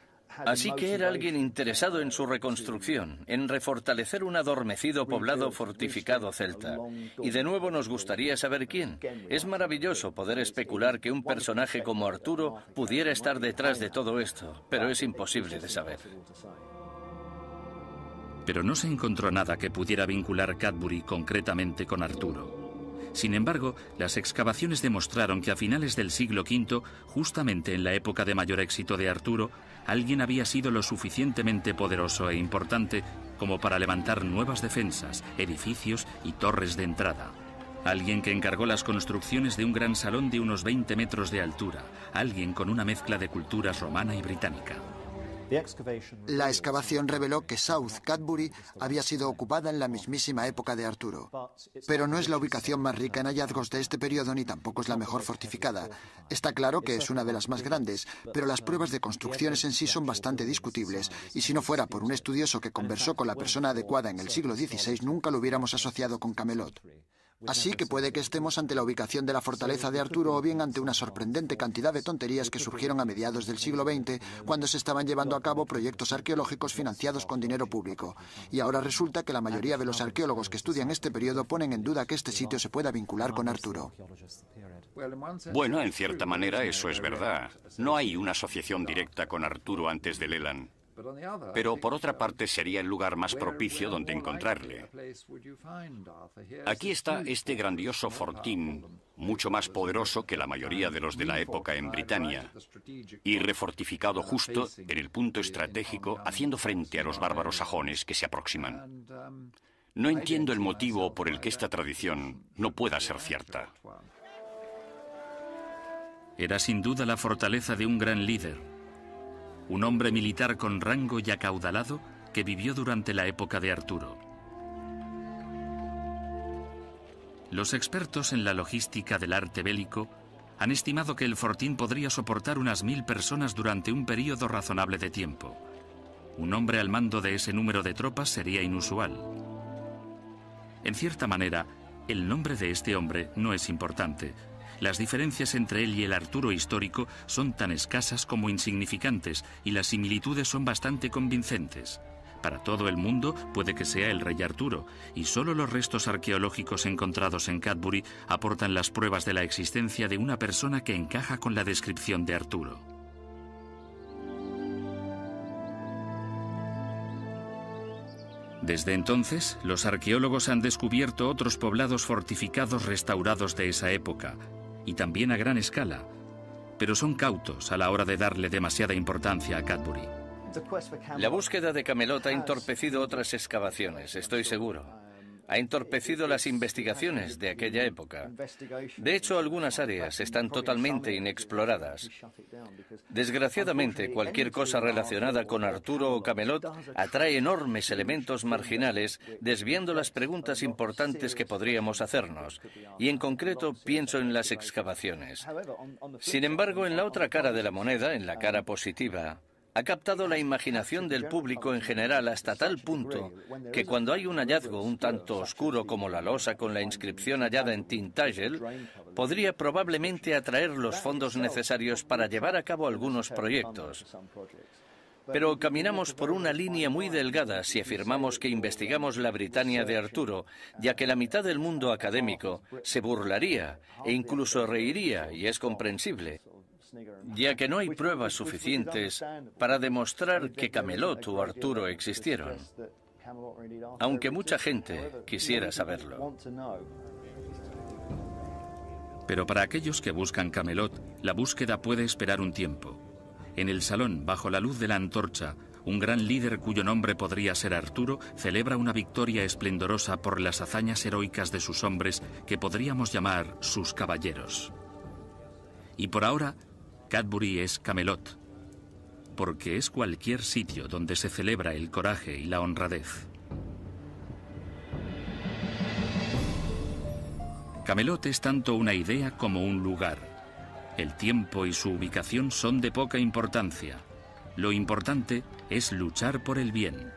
Así que era alguien interesado en su reconstrucción, en refortalecer un adormecido poblado fortificado celta. Y de nuevo nos gustaría saber quién. Es maravilloso poder especular que un personaje como Arturo pudiera estar detrás de todo esto, pero es imposible de saber. Pero no se encontró nada que pudiera vincular Cadbury concretamente con Arturo. Sin embargo, las excavaciones demostraron que a finales del siglo V, justamente en la época de mayor éxito de Arturo, alguien había sido lo suficientemente poderoso e importante como para levantar nuevas defensas, edificios y torres de entrada. Alguien que encargó las construcciones de un gran salón de unos 20 metros de altura, alguien con una mezcla de culturas romana y británica. La excavación reveló que South Cadbury había sido ocupada en la mismísima época de Arturo. Pero no es la ubicación más rica en hallazgos de este periodo ni tampoco es la mejor fortificada. Está claro que es una de las más grandes, pero las pruebas de construcciones en sí son bastante discutibles y si no fuera por un estudioso que conversó con la persona adecuada en el siglo XVI nunca lo hubiéramos asociado con Camelot. Así que puede que estemos ante la ubicación de la fortaleza de Arturo o bien ante una sorprendente cantidad de tonterías que surgieron a mediados del siglo XX cuando se estaban llevando a cabo proyectos arqueológicos financiados con dinero público. Y ahora resulta que la mayoría de los arqueólogos que estudian este periodo ponen en duda que este sitio se pueda vincular con Arturo. Bueno, en cierta manera eso es verdad. No hay una asociación directa con Arturo antes de Leland. Pero por otra parte sería el lugar más propicio donde encontrarle. Aquí está este grandioso fortín, mucho más poderoso que la mayoría de los de la época en Britania, y refortificado justo en el punto estratégico, haciendo frente a los bárbaros sajones que se aproximan. No entiendo el motivo por el que esta tradición no pueda ser cierta. Era sin duda la fortaleza de un gran líder, un hombre militar con rango y acaudalado que vivió durante la época de Arturo. Los expertos en la logística del arte bélico han estimado que el fortín podría soportar unas mil personas durante un periodo razonable de tiempo. Un hombre al mando de ese número de tropas sería inusual. En cierta manera, el nombre de este hombre no es importante, las diferencias entre él y el Arturo histórico son tan escasas como insignificantes y las similitudes son bastante convincentes. Para todo el mundo puede que sea el rey Arturo, y solo los restos arqueológicos encontrados en Cadbury aportan las pruebas de la existencia de una persona que encaja con la descripción de Arturo. Desde entonces, los arqueólogos han descubierto otros poblados fortificados restaurados de esa época, y también a gran escala, pero son cautos a la hora de darle demasiada importancia a Cadbury. La búsqueda de Camelot ha entorpecido otras excavaciones, estoy seguro ha entorpecido las investigaciones de aquella época. De hecho, algunas áreas están totalmente inexploradas. Desgraciadamente, cualquier cosa relacionada con Arturo o Camelot atrae enormes elementos marginales, desviando las preguntas importantes que podríamos hacernos. Y en concreto pienso en las excavaciones. Sin embargo, en la otra cara de la moneda, en la cara positiva, ha captado la imaginación del público en general hasta tal punto que cuando hay un hallazgo un tanto oscuro como la losa con la inscripción hallada en Tintagel, podría probablemente atraer los fondos necesarios para llevar a cabo algunos proyectos. Pero caminamos por una línea muy delgada si afirmamos que investigamos la Britania de Arturo, ya que la mitad del mundo académico se burlaría e incluso reiría, y es comprensible ya que no hay pruebas suficientes para demostrar que Camelot o Arturo existieron, aunque mucha gente quisiera saberlo. Pero para aquellos que buscan Camelot, la búsqueda puede esperar un tiempo. En el salón, bajo la luz de la antorcha, un gran líder cuyo nombre podría ser Arturo celebra una victoria esplendorosa por las hazañas heroicas de sus hombres que podríamos llamar sus caballeros. Y por ahora, Cadbury es Camelot, porque es cualquier sitio donde se celebra el coraje y la honradez. Camelot es tanto una idea como un lugar. El tiempo y su ubicación son de poca importancia. Lo importante es luchar por el bien.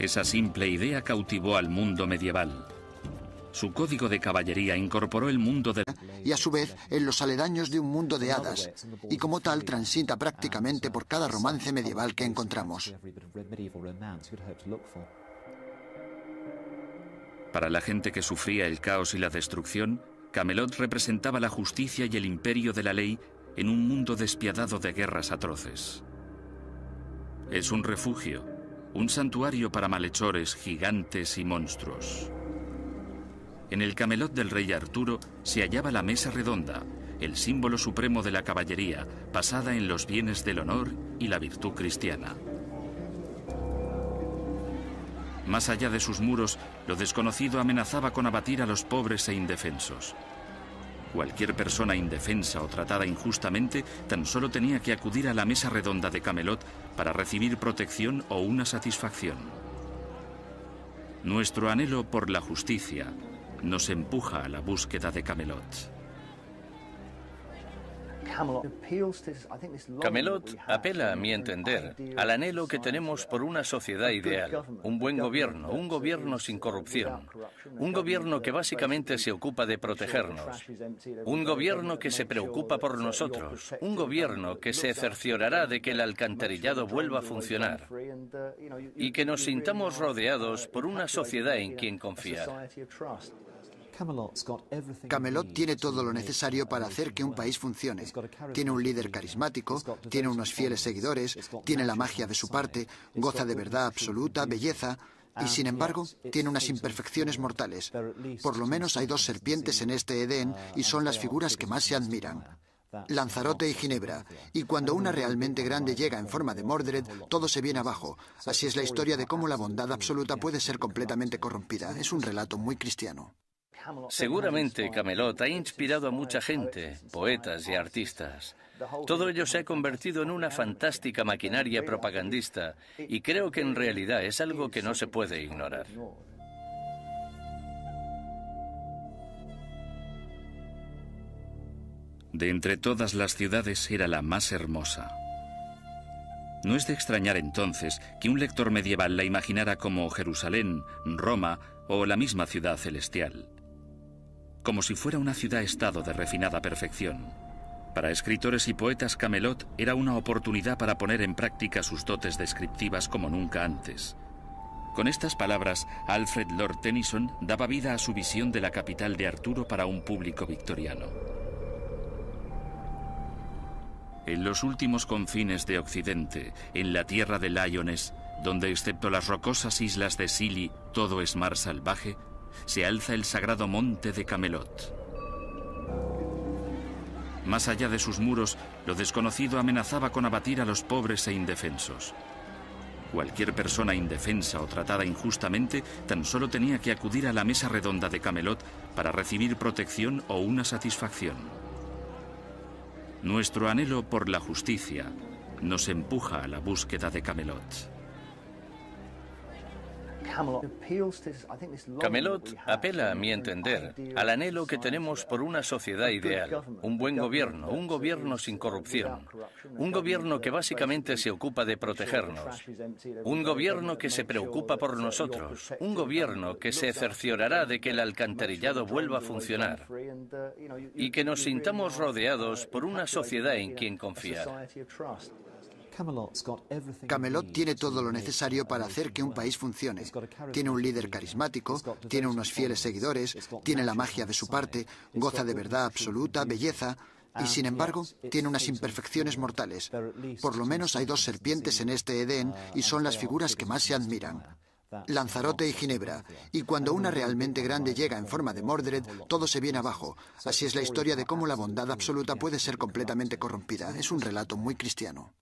Esa simple idea cautivó al mundo medieval. Su código de caballería incorporó el mundo de... Y a su vez en los aledaños de un mundo de hadas, y como tal transita prácticamente por cada romance medieval que encontramos. Para la gente que sufría el caos y la destrucción, Camelot representaba la justicia y el imperio de la ley en un mundo despiadado de guerras atroces. Es un refugio, un santuario para malhechores, gigantes y monstruos. En el Camelot del rey Arturo se hallaba la mesa redonda, el símbolo supremo de la caballería, basada en los bienes del honor y la virtud cristiana. Más allá de sus muros, lo desconocido amenazaba con abatir a los pobres e indefensos. Cualquier persona indefensa o tratada injustamente tan solo tenía que acudir a la mesa redonda de Camelot para recibir protección o una satisfacción. Nuestro anhelo por la justicia nos empuja a la búsqueda de Camelot. Camelot apela, a mi entender, al anhelo que tenemos por una sociedad ideal, un buen gobierno, un gobierno sin corrupción, un gobierno que básicamente se ocupa de protegernos, un gobierno que se preocupa por nosotros, un gobierno que se cerciorará de que el alcantarillado vuelva a funcionar y que nos sintamos rodeados por una sociedad en quien confiar. Camelot tiene todo lo necesario para hacer que un país funcione. Tiene un líder carismático, tiene unos fieles seguidores, tiene la magia de su parte, goza de verdad absoluta, belleza, y sin embargo tiene unas imperfecciones mortales. Por lo menos hay dos serpientes en este Edén y son las figuras que más se admiran. Lanzarote y Ginebra. Y cuando una realmente grande llega en forma de Mordred, todo se viene abajo. Así es la historia de cómo la bondad absoluta puede ser completamente corrompida. Es un relato muy cristiano. Seguramente Camelot ha inspirado a mucha gente, poetas y artistas. Todo ello se ha convertido en una fantástica maquinaria propagandista y creo que en realidad es algo que no se puede ignorar. De entre todas las ciudades era la más hermosa. No es de extrañar entonces que un lector medieval la imaginara como Jerusalén, Roma o la misma ciudad celestial como si fuera una ciudad-estado de refinada perfección. Para escritores y poetas, Camelot era una oportunidad para poner en práctica sus dotes descriptivas como nunca antes. Con estas palabras, Alfred Lord Tennyson daba vida a su visión de la capital de Arturo para un público victoriano. En los últimos confines de Occidente, en la tierra de Lyones, donde excepto las rocosas islas de Scilly todo es mar salvaje, se alza el sagrado monte de Camelot. Más allá de sus muros, lo desconocido amenazaba con abatir a los pobres e indefensos. Cualquier persona indefensa o tratada injustamente tan solo tenía que acudir a la mesa redonda de Camelot para recibir protección o una satisfacción. Nuestro anhelo por la justicia nos empuja a la búsqueda de Camelot. Camelot. Apela, a mi entender, al anhelo que tenemos por una sociedad ideal, un buen gobierno, un gobierno sin corrupción, un gobierno que básicamente se ocupa de protegernos, un gobierno que se preocupa por nosotros, un gobierno que se cerciorará de que el alcantarillado vuelva a funcionar y que nos sintamos rodeados por una sociedad en quien confiar. Camelot tiene todo lo necesario para hacer que un país funcione. Tiene un líder carismático, tiene unos fieles seguidores, tiene la magia de su parte, goza de verdad absoluta, belleza, y sin embargo tiene unas imperfecciones mortales. Por lo menos hay dos serpientes en este Edén y son las figuras que más se admiran. Lanzarote y Ginebra. Y cuando una realmente grande llega en forma de Mordred, todo se viene abajo. Así es la historia de cómo la bondad absoluta puede ser completamente corrompida. Es un relato muy cristiano.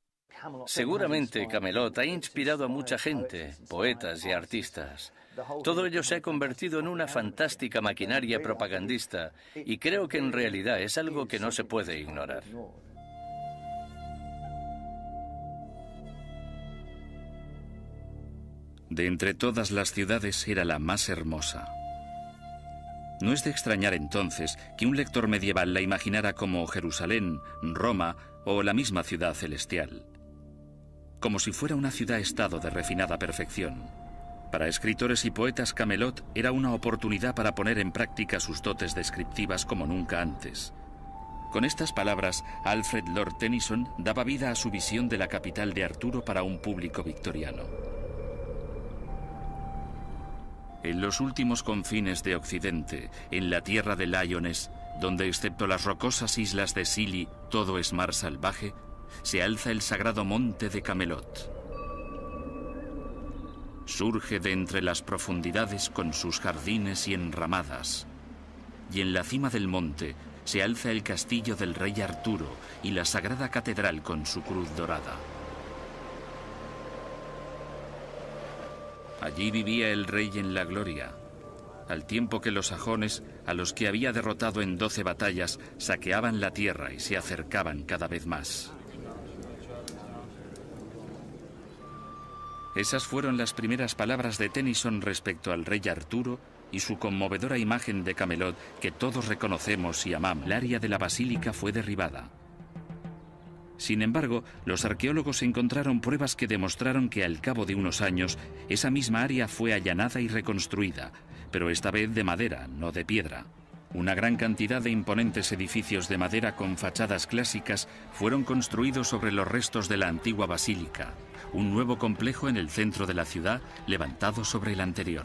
Seguramente Camelot ha inspirado a mucha gente, poetas y artistas. Todo ello se ha convertido en una fantástica maquinaria propagandista y creo que en realidad es algo que no se puede ignorar. De entre todas las ciudades era la más hermosa. No es de extrañar entonces que un lector medieval la imaginara como Jerusalén, Roma o la misma ciudad celestial. Como si fuera una ciudad-estado de refinada perfección. Para escritores y poetas, Camelot era una oportunidad para poner en práctica sus dotes descriptivas como nunca antes. Con estas palabras, Alfred Lord Tennyson daba vida a su visión de la capital de Arturo para un público victoriano. En los últimos confines de Occidente, en la tierra de Lyones, donde excepto las rocosas islas de Sili todo es mar salvaje, se alza el sagrado monte de Camelot. Surge de entre las profundidades con sus jardines y enramadas, y en la cima del monte se alza el castillo del rey Arturo y la sagrada catedral con su cruz dorada. Allí vivía el rey en la gloria, al tiempo que los sajones, a los que había derrotado en doce batallas, saqueaban la tierra y se acercaban cada vez más. Esas fueron las primeras palabras de Tennyson respecto al rey Arturo y su conmovedora imagen de Camelot que todos reconocemos y amamos. El área de la basílica fue derribada. Sin embargo, los arqueólogos encontraron pruebas que demostraron que al cabo de unos años esa misma área fue allanada y reconstruida, pero esta vez de madera, no de piedra. Una gran cantidad de imponentes edificios de madera con fachadas clásicas fueron construidos sobre los restos de la antigua basílica, un nuevo complejo en el centro de la ciudad levantado sobre el anterior.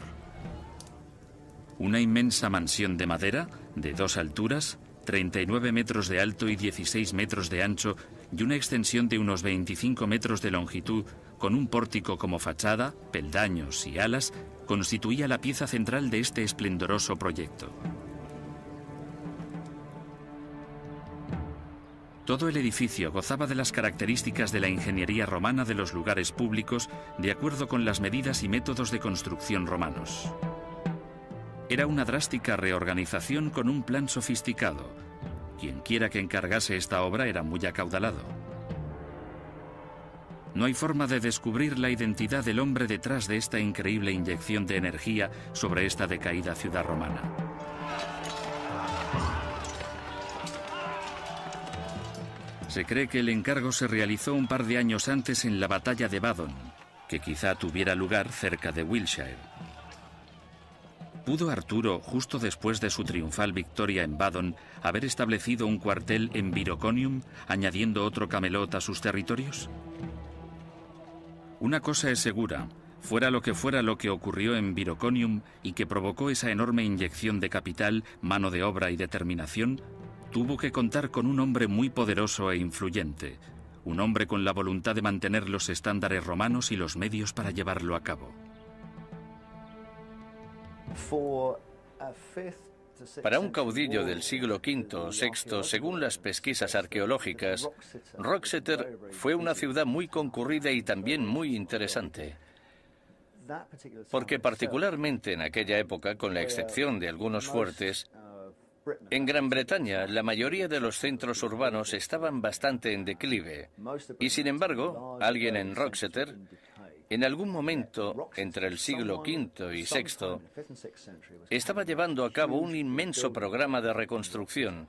Una inmensa mansión de madera, de dos alturas, 39 metros de alto y 16 metros de ancho, y una extensión de unos 25 metros de longitud, con un pórtico como fachada, peldaños y alas, constituía la pieza central de este esplendoroso proyecto. Todo el edificio gozaba de las características de la ingeniería romana de los lugares públicos de acuerdo con las medidas y métodos de construcción romanos. Era una drástica reorganización con un plan sofisticado, quien quiera que encargase esta obra era muy acaudalado. No hay forma de descubrir la identidad del hombre detrás de esta increíble inyección de energía sobre esta decaída ciudad romana. Se cree que el encargo se realizó un par de años antes en la batalla de Badon, que quizá tuviera lugar cerca de Wiltshire. ¿Pudo Arturo, justo después de su triunfal victoria en Badon, haber establecido un cuartel en Viroconium, añadiendo otro Camelot a sus territorios? Una cosa es segura, fuera lo que fuera lo que ocurrió en Viroconium y que provocó esa enorme inyección de capital, mano de obra y determinación, tuvo que contar con un hombre muy poderoso e influyente, un hombre con la voluntad de mantener los estándares romanos y los medios para llevarlo a cabo. Para un caudillo del siglo V o VI, según las pesquisas arqueológicas, Roxeter fue una ciudad muy concurrida y también muy interesante. Porque particularmente en aquella época, con la excepción de algunos fuertes, en Gran Bretaña la mayoría de los centros urbanos estaban bastante en declive. Y sin embargo alguien en Roxeter en algún momento, entre el siglo V y VI, estaba llevando a cabo un inmenso programa de reconstrucción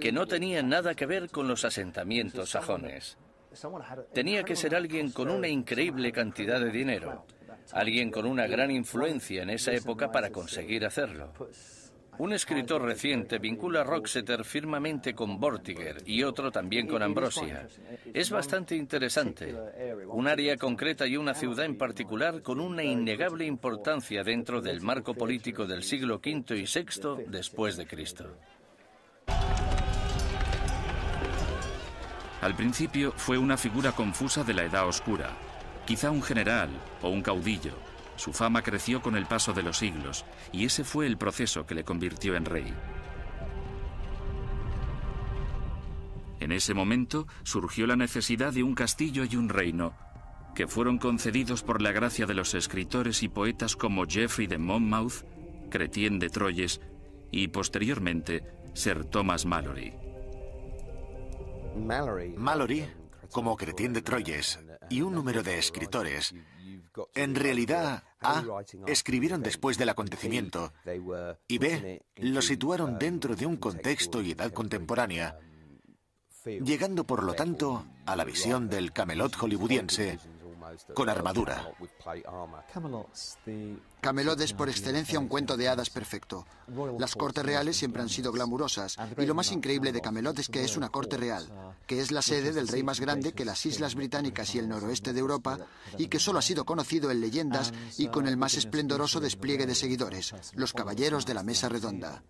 que no tenía nada que ver con los asentamientos sajones. Tenía que ser alguien con una increíble cantidad de dinero, alguien con una gran influencia en esa época para conseguir hacerlo. Un escritor reciente vincula a Roxeter firmemente con Vortiger y otro también con Ambrosia. Es bastante interesante. Un área concreta y una ciudad en particular con una innegable importancia dentro del marco político del siglo V y VI después de Cristo. Al principio fue una figura confusa de la Edad Oscura, quizá un general o un caudillo su fama creció con el paso de los siglos y ese fue el proceso que le convirtió en rey. En ese momento surgió la necesidad de un castillo y un reino, que fueron concedidos por la gracia de los escritores y poetas como Geoffrey de Monmouth, Chrétien de Troyes y posteriormente Sir Thomas Malory. Malory, como Chrétien de Troyes y un número de escritores, en realidad, A, escribieron después del acontecimiento y B, lo situaron dentro de un contexto y edad contemporánea, llegando por lo tanto a la visión del Camelot hollywoodiense con armadura. Camelot es por excelencia un cuento de hadas perfecto. Las cortes reales siempre han sido glamurosas y lo más increíble de Camelot es que es una corte real, que es la sede del rey más grande que las islas británicas y el noroeste de Europa y que solo ha sido conocido en leyendas y con el más esplendoroso despliegue de seguidores, los caballeros de la mesa redonda.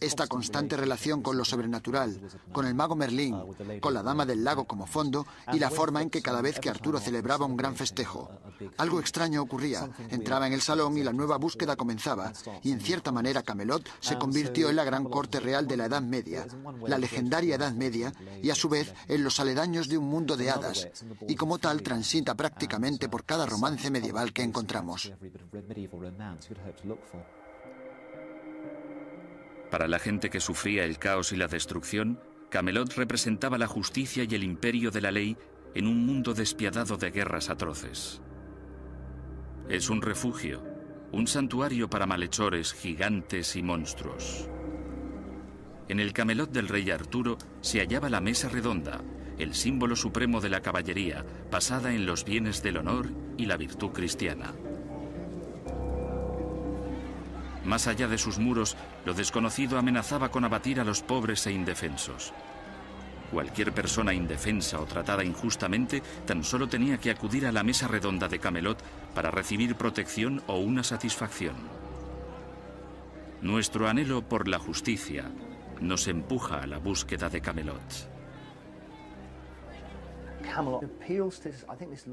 Esta constante relación con lo sobrenatural, con el mago Merlín, con la dama del lago como fondo y la forma en que cada vez que Arturo celebraba un gran festejo, algo extraño ocurría. Entraba en el salón y la nueva búsqueda comenzaba y en cierta manera Camelot se convirtió en la gran corte real de la Edad Media, la legendaria Edad Media y a su vez en los aledaños de un mundo de hadas y como tal transita prácticamente por cada romance medieval que encontramos. Para la gente que sufría el caos y la destrucción, Camelot representaba la justicia y el imperio de la ley en un mundo despiadado de guerras atroces. Es un refugio, un santuario para malhechores, gigantes y monstruos. En el Camelot del rey Arturo se hallaba la mesa redonda, el símbolo supremo de la caballería, basada en los bienes del honor y la virtud cristiana. Más allá de sus muros, lo desconocido amenazaba con abatir a los pobres e indefensos. Cualquier persona indefensa o tratada injustamente tan solo tenía que acudir a la mesa redonda de Camelot para recibir protección o una satisfacción. Nuestro anhelo por la justicia nos empuja a la búsqueda de Camelot.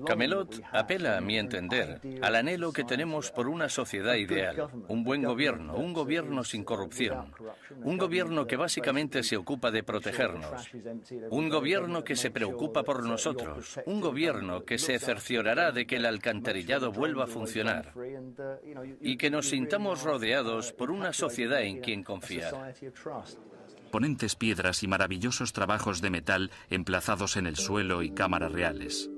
Camelot. Apela, a mi entender, al anhelo que tenemos por una sociedad ideal, un buen gobierno, un gobierno sin corrupción, un gobierno que básicamente se ocupa de protegernos, un gobierno que se preocupa por nosotros, un gobierno que se cerciorará de que el alcantarillado vuelva a funcionar y que nos sintamos rodeados por una sociedad en quien confiar piedras y maravillosos trabajos de metal emplazados en el suelo y cámaras reales.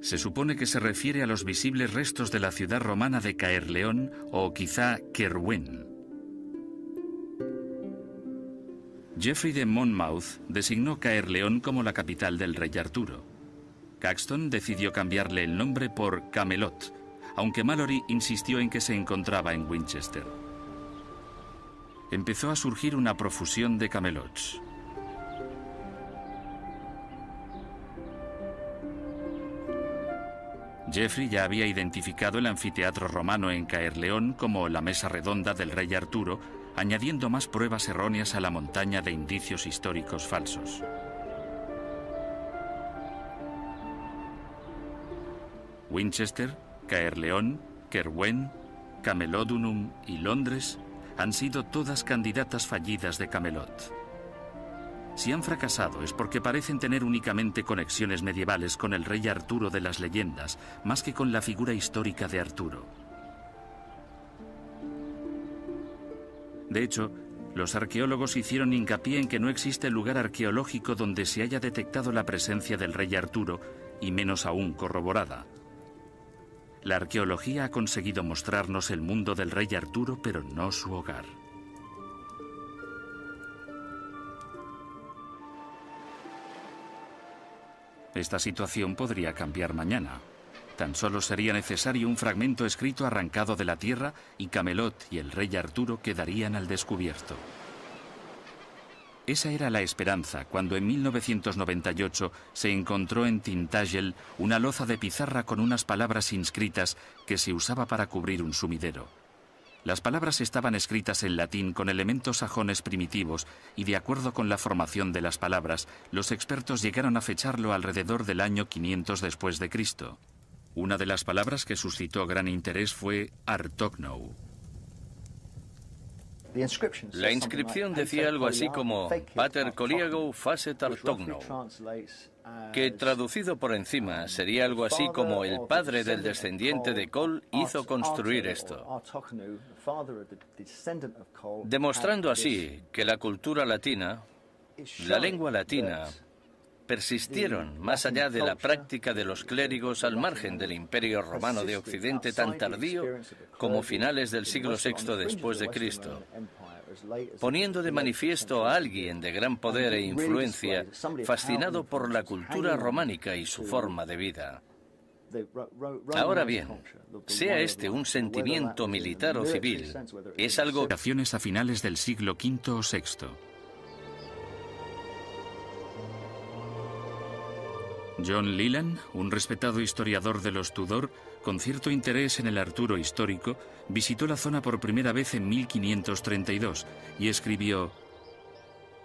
Se supone que se refiere a los visibles restos de la ciudad romana de Caerleón o quizá Kerwen. Geoffrey de Monmouth designó Caerleón como la capital del rey Arturo. Caxton decidió cambiarle el nombre por Camelot, aunque Mallory insistió en que se encontraba en Winchester empezó a surgir una profusión de camelots. Jeffrey ya había identificado el anfiteatro romano en Caerleón como la mesa redonda del rey Arturo, añadiendo más pruebas erróneas a la montaña de indicios históricos falsos. Winchester, Caerleón, Kerwen, Camelodunum y Londres han sido todas candidatas fallidas de Camelot. Si han fracasado es porque parecen tener únicamente conexiones medievales con el rey Arturo de las leyendas, más que con la figura histórica de Arturo. De hecho, los arqueólogos hicieron hincapié en que no existe lugar arqueológico donde se haya detectado la presencia del rey Arturo, y menos aún corroborada. La arqueología ha conseguido mostrarnos el mundo del rey Arturo, pero no su hogar. Esta situación podría cambiar mañana. Tan solo sería necesario un fragmento escrito arrancado de la tierra y Camelot y el rey Arturo quedarían al descubierto. Esa era la esperanza cuando en 1998 se encontró en Tintagel una loza de pizarra con unas palabras inscritas que se usaba para cubrir un sumidero. Las palabras estaban escritas en latín con elementos sajones primitivos y de acuerdo con la formación de las palabras, los expertos llegaron a fecharlo alrededor del año 500 después de Cristo. Una de las palabras que suscitó gran interés fue Artognou, La inscripción decía algo así como Pater Coliago Facet Artogno, que traducido por encima sería algo así como el padre del descendiente de Col hizo construir esto, demostrando así que la cultura latina, la lengua latina, persistieron más allá de la práctica de los clérigos al margen del Imperio Romano de Occidente tan tardío como finales del siglo VI después de Cristo, poniendo de manifiesto a alguien de gran poder e influencia, fascinado por la cultura románica y su forma de vida. Ahora bien, sea este un sentimiento militar o civil, es algo... A finales del siglo V o VI. John Leland, un respetado historiador de los Tudor, con cierto interés en el Arturo histórico, visitó la zona por primera vez en 1532 y escribió,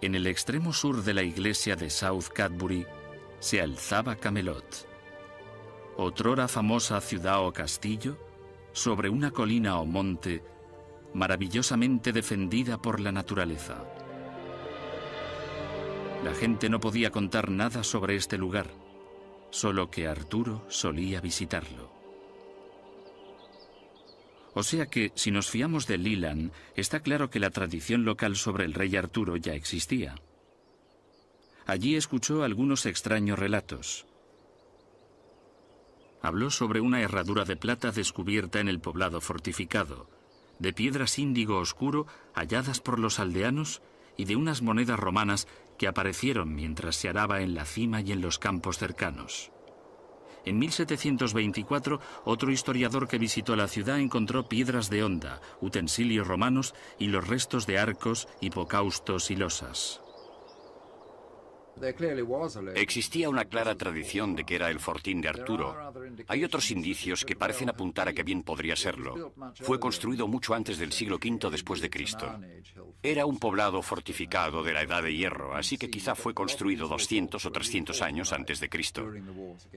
En el extremo sur de la iglesia de South Cadbury se alzaba Camelot, otrora famosa ciudad o castillo, sobre una colina o monte, maravillosamente defendida por la naturaleza. La gente no podía contar nada sobre este lugar solo que Arturo solía visitarlo. O sea que, si nos fiamos de Leland, está claro que la tradición local sobre el rey Arturo ya existía. Allí escuchó algunos extraños relatos. Habló sobre una herradura de plata descubierta en el poblado fortificado, de piedras índigo oscuro halladas por los aldeanos y de unas monedas romanas que aparecieron mientras se araba en la cima y en los campos cercanos. En 1724, otro historiador que visitó la ciudad encontró piedras de honda, utensilios romanos y los restos de arcos, hipocaustos y losas. Existía una clara tradición de que era el fortín de Arturo. Hay otros indicios que parecen apuntar a que bien podría serlo. Fue construido mucho antes del siglo V después de Cristo. Era un poblado fortificado de la Edad de Hierro, así que quizá fue construido 200 o 300 años antes de Cristo.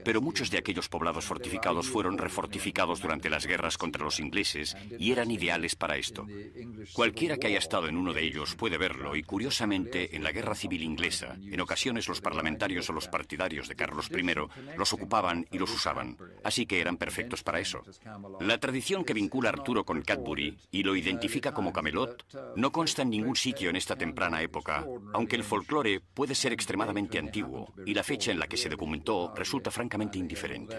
Pero muchos de aquellos poblados fortificados fueron refortificados durante las guerras contra los ingleses y eran ideales para esto. Cualquiera que haya estado en uno de ellos puede verlo y curiosamente en la Guerra Civil Inglesa, en ocasiones los parlamentarios o los partidarios de Carlos I los ocupaban y los usaban, así que eran perfectos para eso. La tradición que vincula a Arturo con Cadbury y lo identifica como Camelot no consta en ningún sitio en esta temprana época, aunque el folclore puede ser extremadamente antiguo y la fecha en la que se documentó resulta francamente indiferente.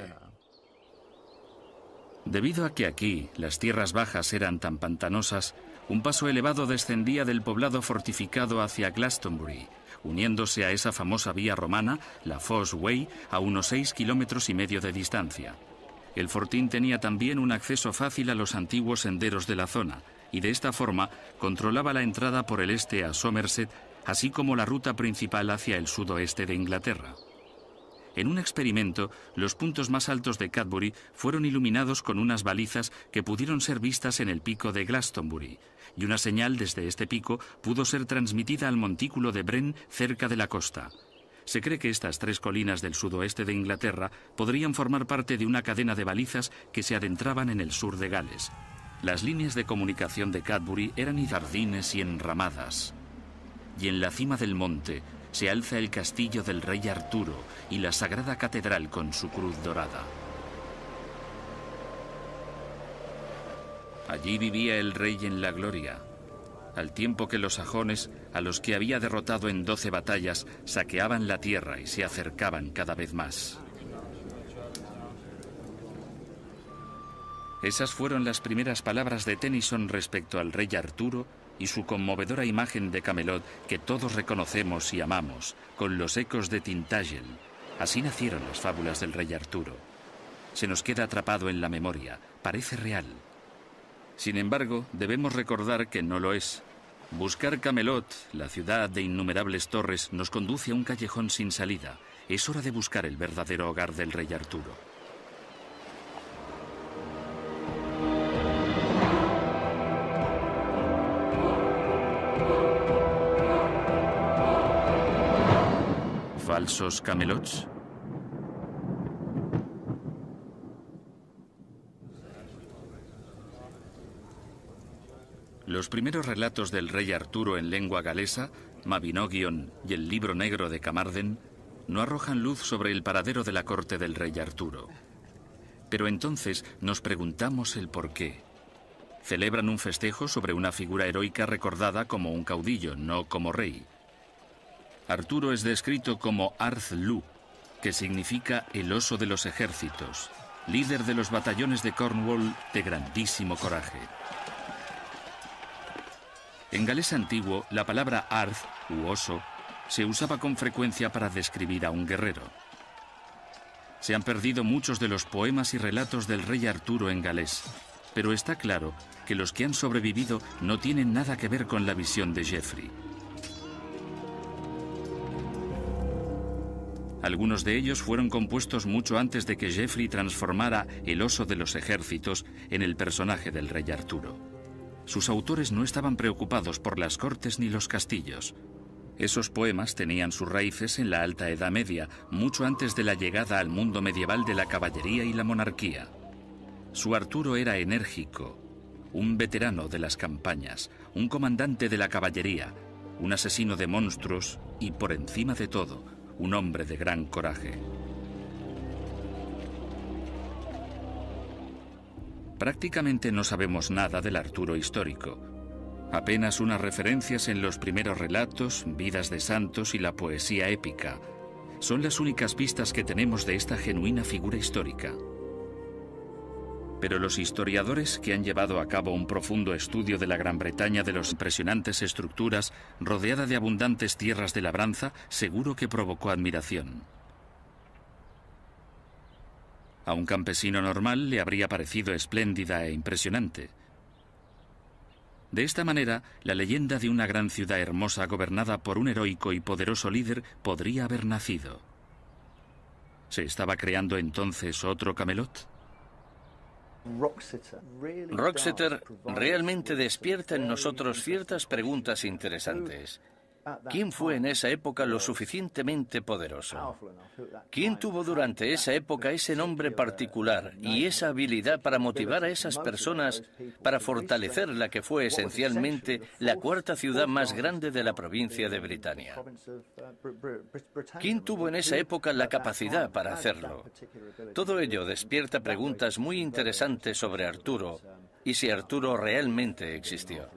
Debido a que aquí las tierras bajas eran tan pantanosas, un paso elevado descendía del poblado fortificado hacia Glastonbury, uniéndose a esa famosa vía romana, la Foss Way, a unos seis kilómetros y medio de distancia. El fortín tenía también un acceso fácil a los antiguos senderos de la zona, y de esta forma controlaba la entrada por el este a Somerset, así como la ruta principal hacia el sudoeste de Inglaterra. En un experimento, los puntos más altos de Cadbury fueron iluminados con unas balizas que pudieron ser vistas en el pico de Glastonbury, y una señal desde este pico pudo ser transmitida al montículo de Bren cerca de la costa. Se cree que estas tres colinas del sudoeste de Inglaterra podrían formar parte de una cadena de balizas que se adentraban en el sur de Gales. Las líneas de comunicación de Cadbury eran jardines y enramadas. Y en la cima del monte se alza el castillo del rey Arturo y la sagrada catedral con su cruz dorada. Allí vivía el rey en la gloria, al tiempo que los sajones, a los que había derrotado en doce batallas, saqueaban la tierra y se acercaban cada vez más. Esas fueron las primeras palabras de Tennyson respecto al rey Arturo y su conmovedora imagen de Camelot que todos reconocemos y amamos, con los ecos de Tintagel. Así nacieron las fábulas del rey Arturo. Se nos queda atrapado en la memoria, parece real. Sin embargo, debemos recordar que no lo es. Buscar Camelot, la ciudad de innumerables torres, nos conduce a un callejón sin salida. Es hora de buscar el verdadero hogar del rey Arturo. ¿Falsos Camelots? Los primeros relatos del rey Arturo en lengua galesa, Mabinogion y el libro negro de Camarden, no arrojan luz sobre el paradero de la corte del rey Arturo. Pero entonces nos preguntamos el por qué. Celebran un festejo sobre una figura heroica recordada como un caudillo, no como rey. Arturo es descrito como Arth-Lu, que significa el oso de los ejércitos, líder de los batallones de Cornwall de grandísimo coraje. En galés antiguo, la palabra arth u oso se usaba con frecuencia para describir a un guerrero. Se han perdido muchos de los poemas y relatos del rey Arturo en galés, pero está claro que los que han sobrevivido no tienen nada que ver con la visión de Jeffrey. Algunos de ellos fueron compuestos mucho antes de que Jeffrey transformara el oso de los ejércitos en el personaje del rey Arturo. Sus autores no estaban preocupados por las cortes ni los castillos. Esos poemas tenían sus raíces en la Alta Edad Media, mucho antes de la llegada al mundo medieval de la caballería y la monarquía. Su Arturo era enérgico, un veterano de las campañas, un comandante de la caballería, un asesino de monstruos y, por encima de todo, un hombre de gran coraje. Prácticamente no sabemos nada del Arturo histórico. Apenas unas referencias en los primeros relatos, vidas de santos y la poesía épica. Son las únicas pistas que tenemos de esta genuina figura histórica. Pero los historiadores que han llevado a cabo un profundo estudio de la Gran Bretaña de las impresionantes estructuras rodeada de abundantes tierras de labranza, seguro que provocó admiración. A un campesino normal le habría parecido espléndida e impresionante. De esta manera, la leyenda de una gran ciudad hermosa gobernada por un heroico y poderoso líder podría haber nacido. ¿Se estaba creando entonces otro Camelot? Roxeter realmente despierta en nosotros ciertas preguntas interesantes. ¿Quién fue en esa época lo suficientemente poderoso? ¿Quién tuvo durante esa época ese nombre particular y esa habilidad para motivar a esas personas para fortalecer la que fue esencialmente la cuarta ciudad más grande de la provincia de Britania? ¿Quién tuvo en esa época la capacidad para hacerlo? Todo ello despierta preguntas muy interesantes sobre Arturo y si Arturo realmente existió.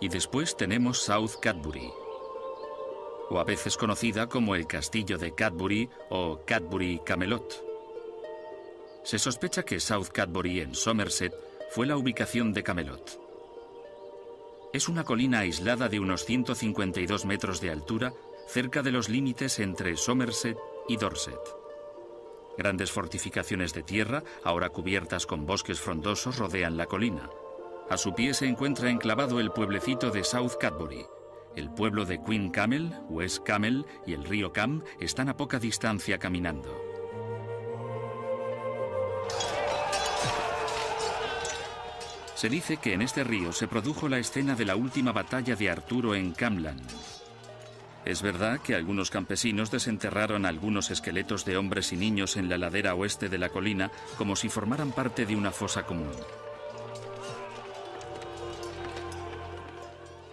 Y después tenemos South Cadbury, o a veces conocida como el Castillo de Cadbury o Cadbury Camelot. Se sospecha que South Cadbury en Somerset fue la ubicación de Camelot. Es una colina aislada de unos 152 metros de altura cerca de los límites entre Somerset y Dorset. Grandes fortificaciones de tierra, ahora cubiertas con bosques frondosos, rodean la colina. A su pie se encuentra enclavado el pueblecito de South Cadbury. El pueblo de Queen Camel, West Camel y el río Cam están a poca distancia caminando. Se dice que en este río se produjo la escena de la última batalla de Arturo en Camland. Es verdad que algunos campesinos desenterraron algunos esqueletos de hombres y niños en la ladera oeste de la colina como si formaran parte de una fosa común.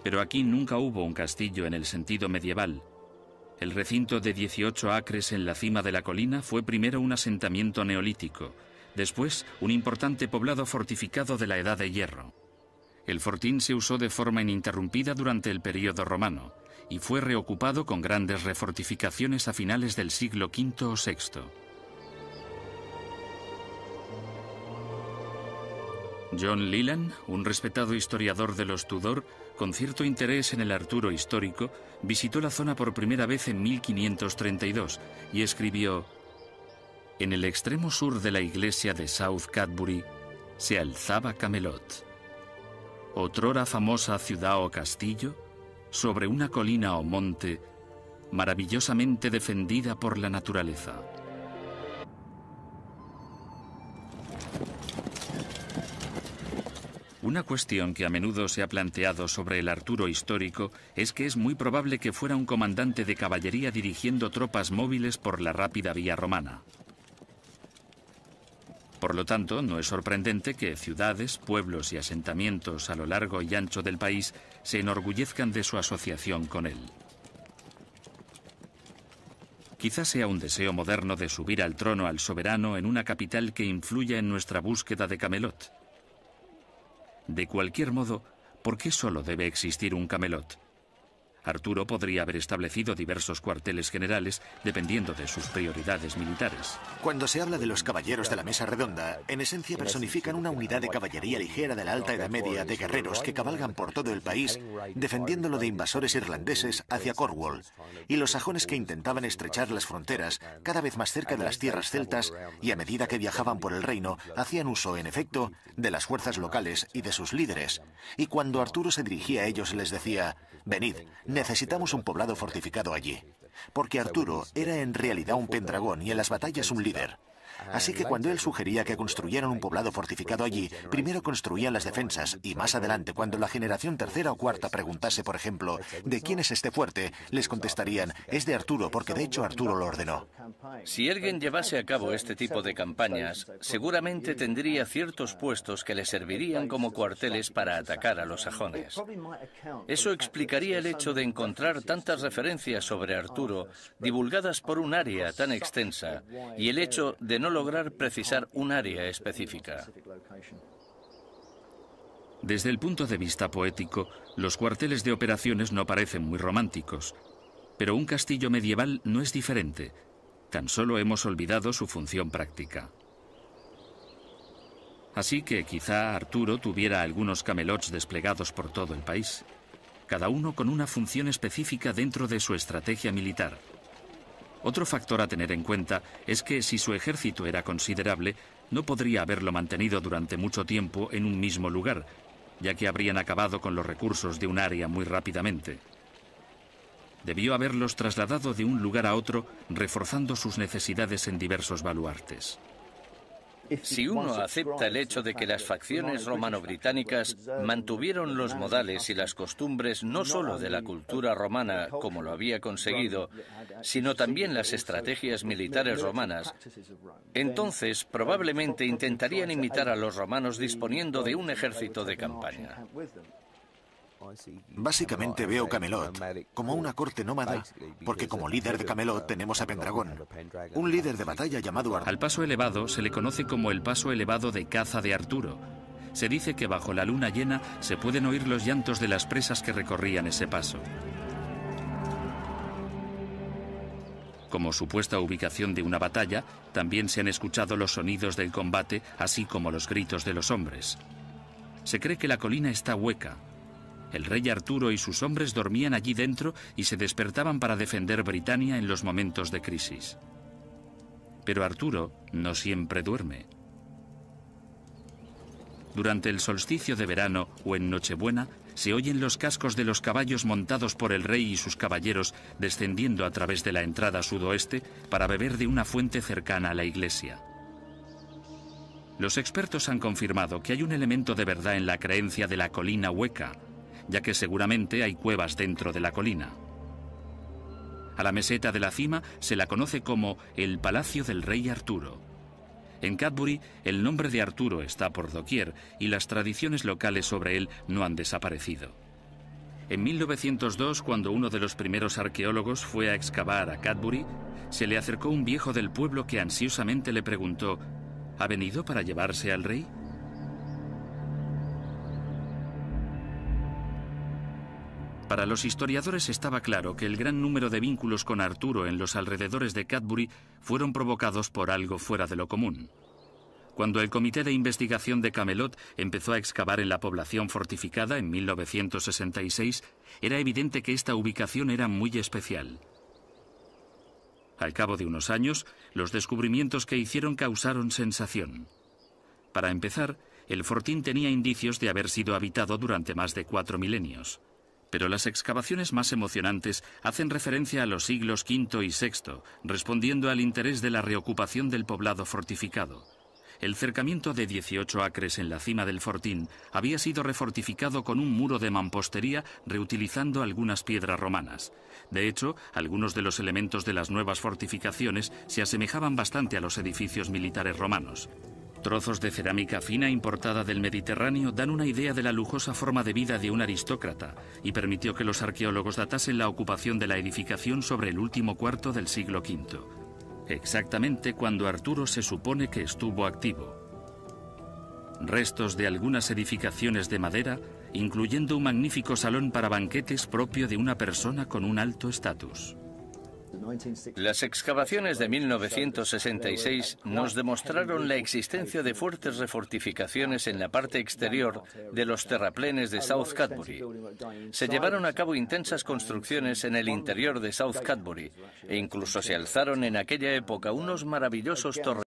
Pero aquí nunca hubo un castillo en el sentido medieval. El recinto de 18 acres en la cima de la colina fue primero un asentamiento neolítico, después un importante poblado fortificado de la Edad de Hierro. El fortín se usó de forma ininterrumpida durante el período romano y fue reocupado con grandes refortificaciones a finales del siglo V o VI. John Leland, un respetado historiador de los Tudor, con cierto interés en el Arturo histórico, visitó la zona por primera vez en 1532 y escribió, En el extremo sur de la iglesia de South Cadbury se alzaba Camelot, otrora famosa ciudad o castillo, sobre una colina o monte, maravillosamente defendida por la naturaleza. Una cuestión que a menudo se ha planteado sobre el Arturo histórico es que es muy probable que fuera un comandante de caballería dirigiendo tropas móviles por la rápida vía romana. Por lo tanto, no es sorprendente que ciudades, pueblos y asentamientos a lo largo y ancho del país se enorgullezcan de su asociación con él. Quizás sea un deseo moderno de subir al trono al soberano en una capital que influya en nuestra búsqueda de Camelot. De cualquier modo, ¿por qué solo debe existir un Camelot? Arturo podría haber establecido diversos cuarteles generales dependiendo de sus prioridades militares. Cuando se habla de los caballeros de la mesa redonda, en esencia personifican una unidad de caballería ligera de la Alta Edad Media de guerreros que cabalgan por todo el país defendiéndolo de invasores irlandeses hacia Cornwall y los sajones que intentaban estrechar las fronteras cada vez más cerca de las tierras celtas y a medida que viajaban por el reino hacían uso, en efecto, de las fuerzas locales y de sus líderes. Y cuando Arturo se dirigía a ellos les decía, venid, Necesitamos un poblado fortificado allí, porque Arturo era en realidad un pendragón y en las batallas un líder. Así que cuando él sugería que construyeran un poblado fortificado allí, primero construían las defensas y más adelante, cuando la generación tercera o cuarta preguntase, por ejemplo, ¿de quién es este fuerte?, les contestarían, es de Arturo, porque de hecho Arturo lo ordenó. Si alguien llevase a cabo este tipo de campañas, seguramente tendría ciertos puestos que le servirían como cuarteles para atacar a los sajones. Eso explicaría el hecho de encontrar tantas referencias sobre Arturo divulgadas por un área tan extensa y el hecho de no lograr precisar un área específica. Desde el punto de vista poético, los cuarteles de operaciones no parecen muy románticos, pero un castillo medieval no es diferente. Tan solo hemos olvidado su función práctica. Así que quizá Arturo tuviera algunos camelots desplegados por todo el país, cada uno con una función específica dentro de su estrategia militar. Otro factor a tener en cuenta es que si su ejército era considerable, no podría haberlo mantenido durante mucho tiempo en un mismo lugar, ya que habrían acabado con los recursos de un área muy rápidamente. Debió haberlos trasladado de un lugar a otro, reforzando sus necesidades en diversos baluartes. Si uno acepta el hecho de que las facciones romano-británicas mantuvieron los modales y las costumbres no solo de la cultura romana como lo había conseguido, sino también las estrategias militares romanas, entonces probablemente intentarían imitar a los romanos disponiendo de un ejército de campaña. Básicamente veo Camelot como una corte nómada, porque como líder de Camelot tenemos a Pendragón, un líder de batalla llamado Arturo. Al paso elevado se le conoce como el paso elevado de caza de Arturo. Se dice que bajo la luna llena se pueden oír los llantos de las presas que recorrían ese paso. Como supuesta ubicación de una batalla, también se han escuchado los sonidos del combate, así como los gritos de los hombres. Se cree que la colina está hueca, el rey Arturo y sus hombres dormían allí dentro y se despertaban para defender Britania en los momentos de crisis. Pero Arturo no siempre duerme. Durante el solsticio de verano o en Nochebuena se oyen los cascos de los caballos montados por el rey y sus caballeros descendiendo a través de la entrada sudoeste para beber de una fuente cercana a la iglesia. Los expertos han confirmado que hay un elemento de verdad en la creencia de la colina hueca, ya que seguramente hay cuevas dentro de la colina. A la meseta de la cima se la conoce como el Palacio del Rey Arturo. En Cadbury el nombre de Arturo está por doquier y las tradiciones locales sobre él no han desaparecido. En 1902, cuando uno de los primeros arqueólogos fue a excavar a Cadbury, se le acercó un viejo del pueblo que ansiosamente le preguntó, ¿Ha venido para llevarse al rey? Para los historiadores estaba claro que el gran número de vínculos con Arturo en los alrededores de Cadbury fueron provocados por algo fuera de lo común. Cuando el Comité de Investigación de Camelot empezó a excavar en la población fortificada en 1966, era evidente que esta ubicación era muy especial. Al cabo de unos años, los descubrimientos que hicieron causaron sensación. Para empezar, el fortín tenía indicios de haber sido habitado durante más de cuatro milenios. Pero las excavaciones más emocionantes hacen referencia a los siglos V y VI, respondiendo al interés de la reocupación del poblado fortificado. el cercamiento de 18 acres en la cima del fortín había sido refortificado con un muro de mampostería reutilizando algunas piedras romanas. De hecho, algunos de los elementos de las nuevas fortificaciones se asemejaban bastante a los edificios militares romanos. Trozos de cerámica fina importada del Mediterráneo dan una idea de la lujosa forma de vida de un aristócrata y permitió que los arqueólogos datasen la ocupación de la edificación sobre el último cuarto del siglo V, exactamente cuando Arturo se supone que estuvo activo. Restos de algunas edificaciones de madera, incluyendo un magnífico salón para banquetes propio de una persona con un alto estatus. Las excavaciones de 1966 nos demostraron la existencia de fuertes refortificaciones en la parte exterior de los terraplenes de South Cadbury. Se llevaron a cabo intensas construcciones en el interior de South Cadbury e incluso se alzaron en aquella época unos maravillosos torres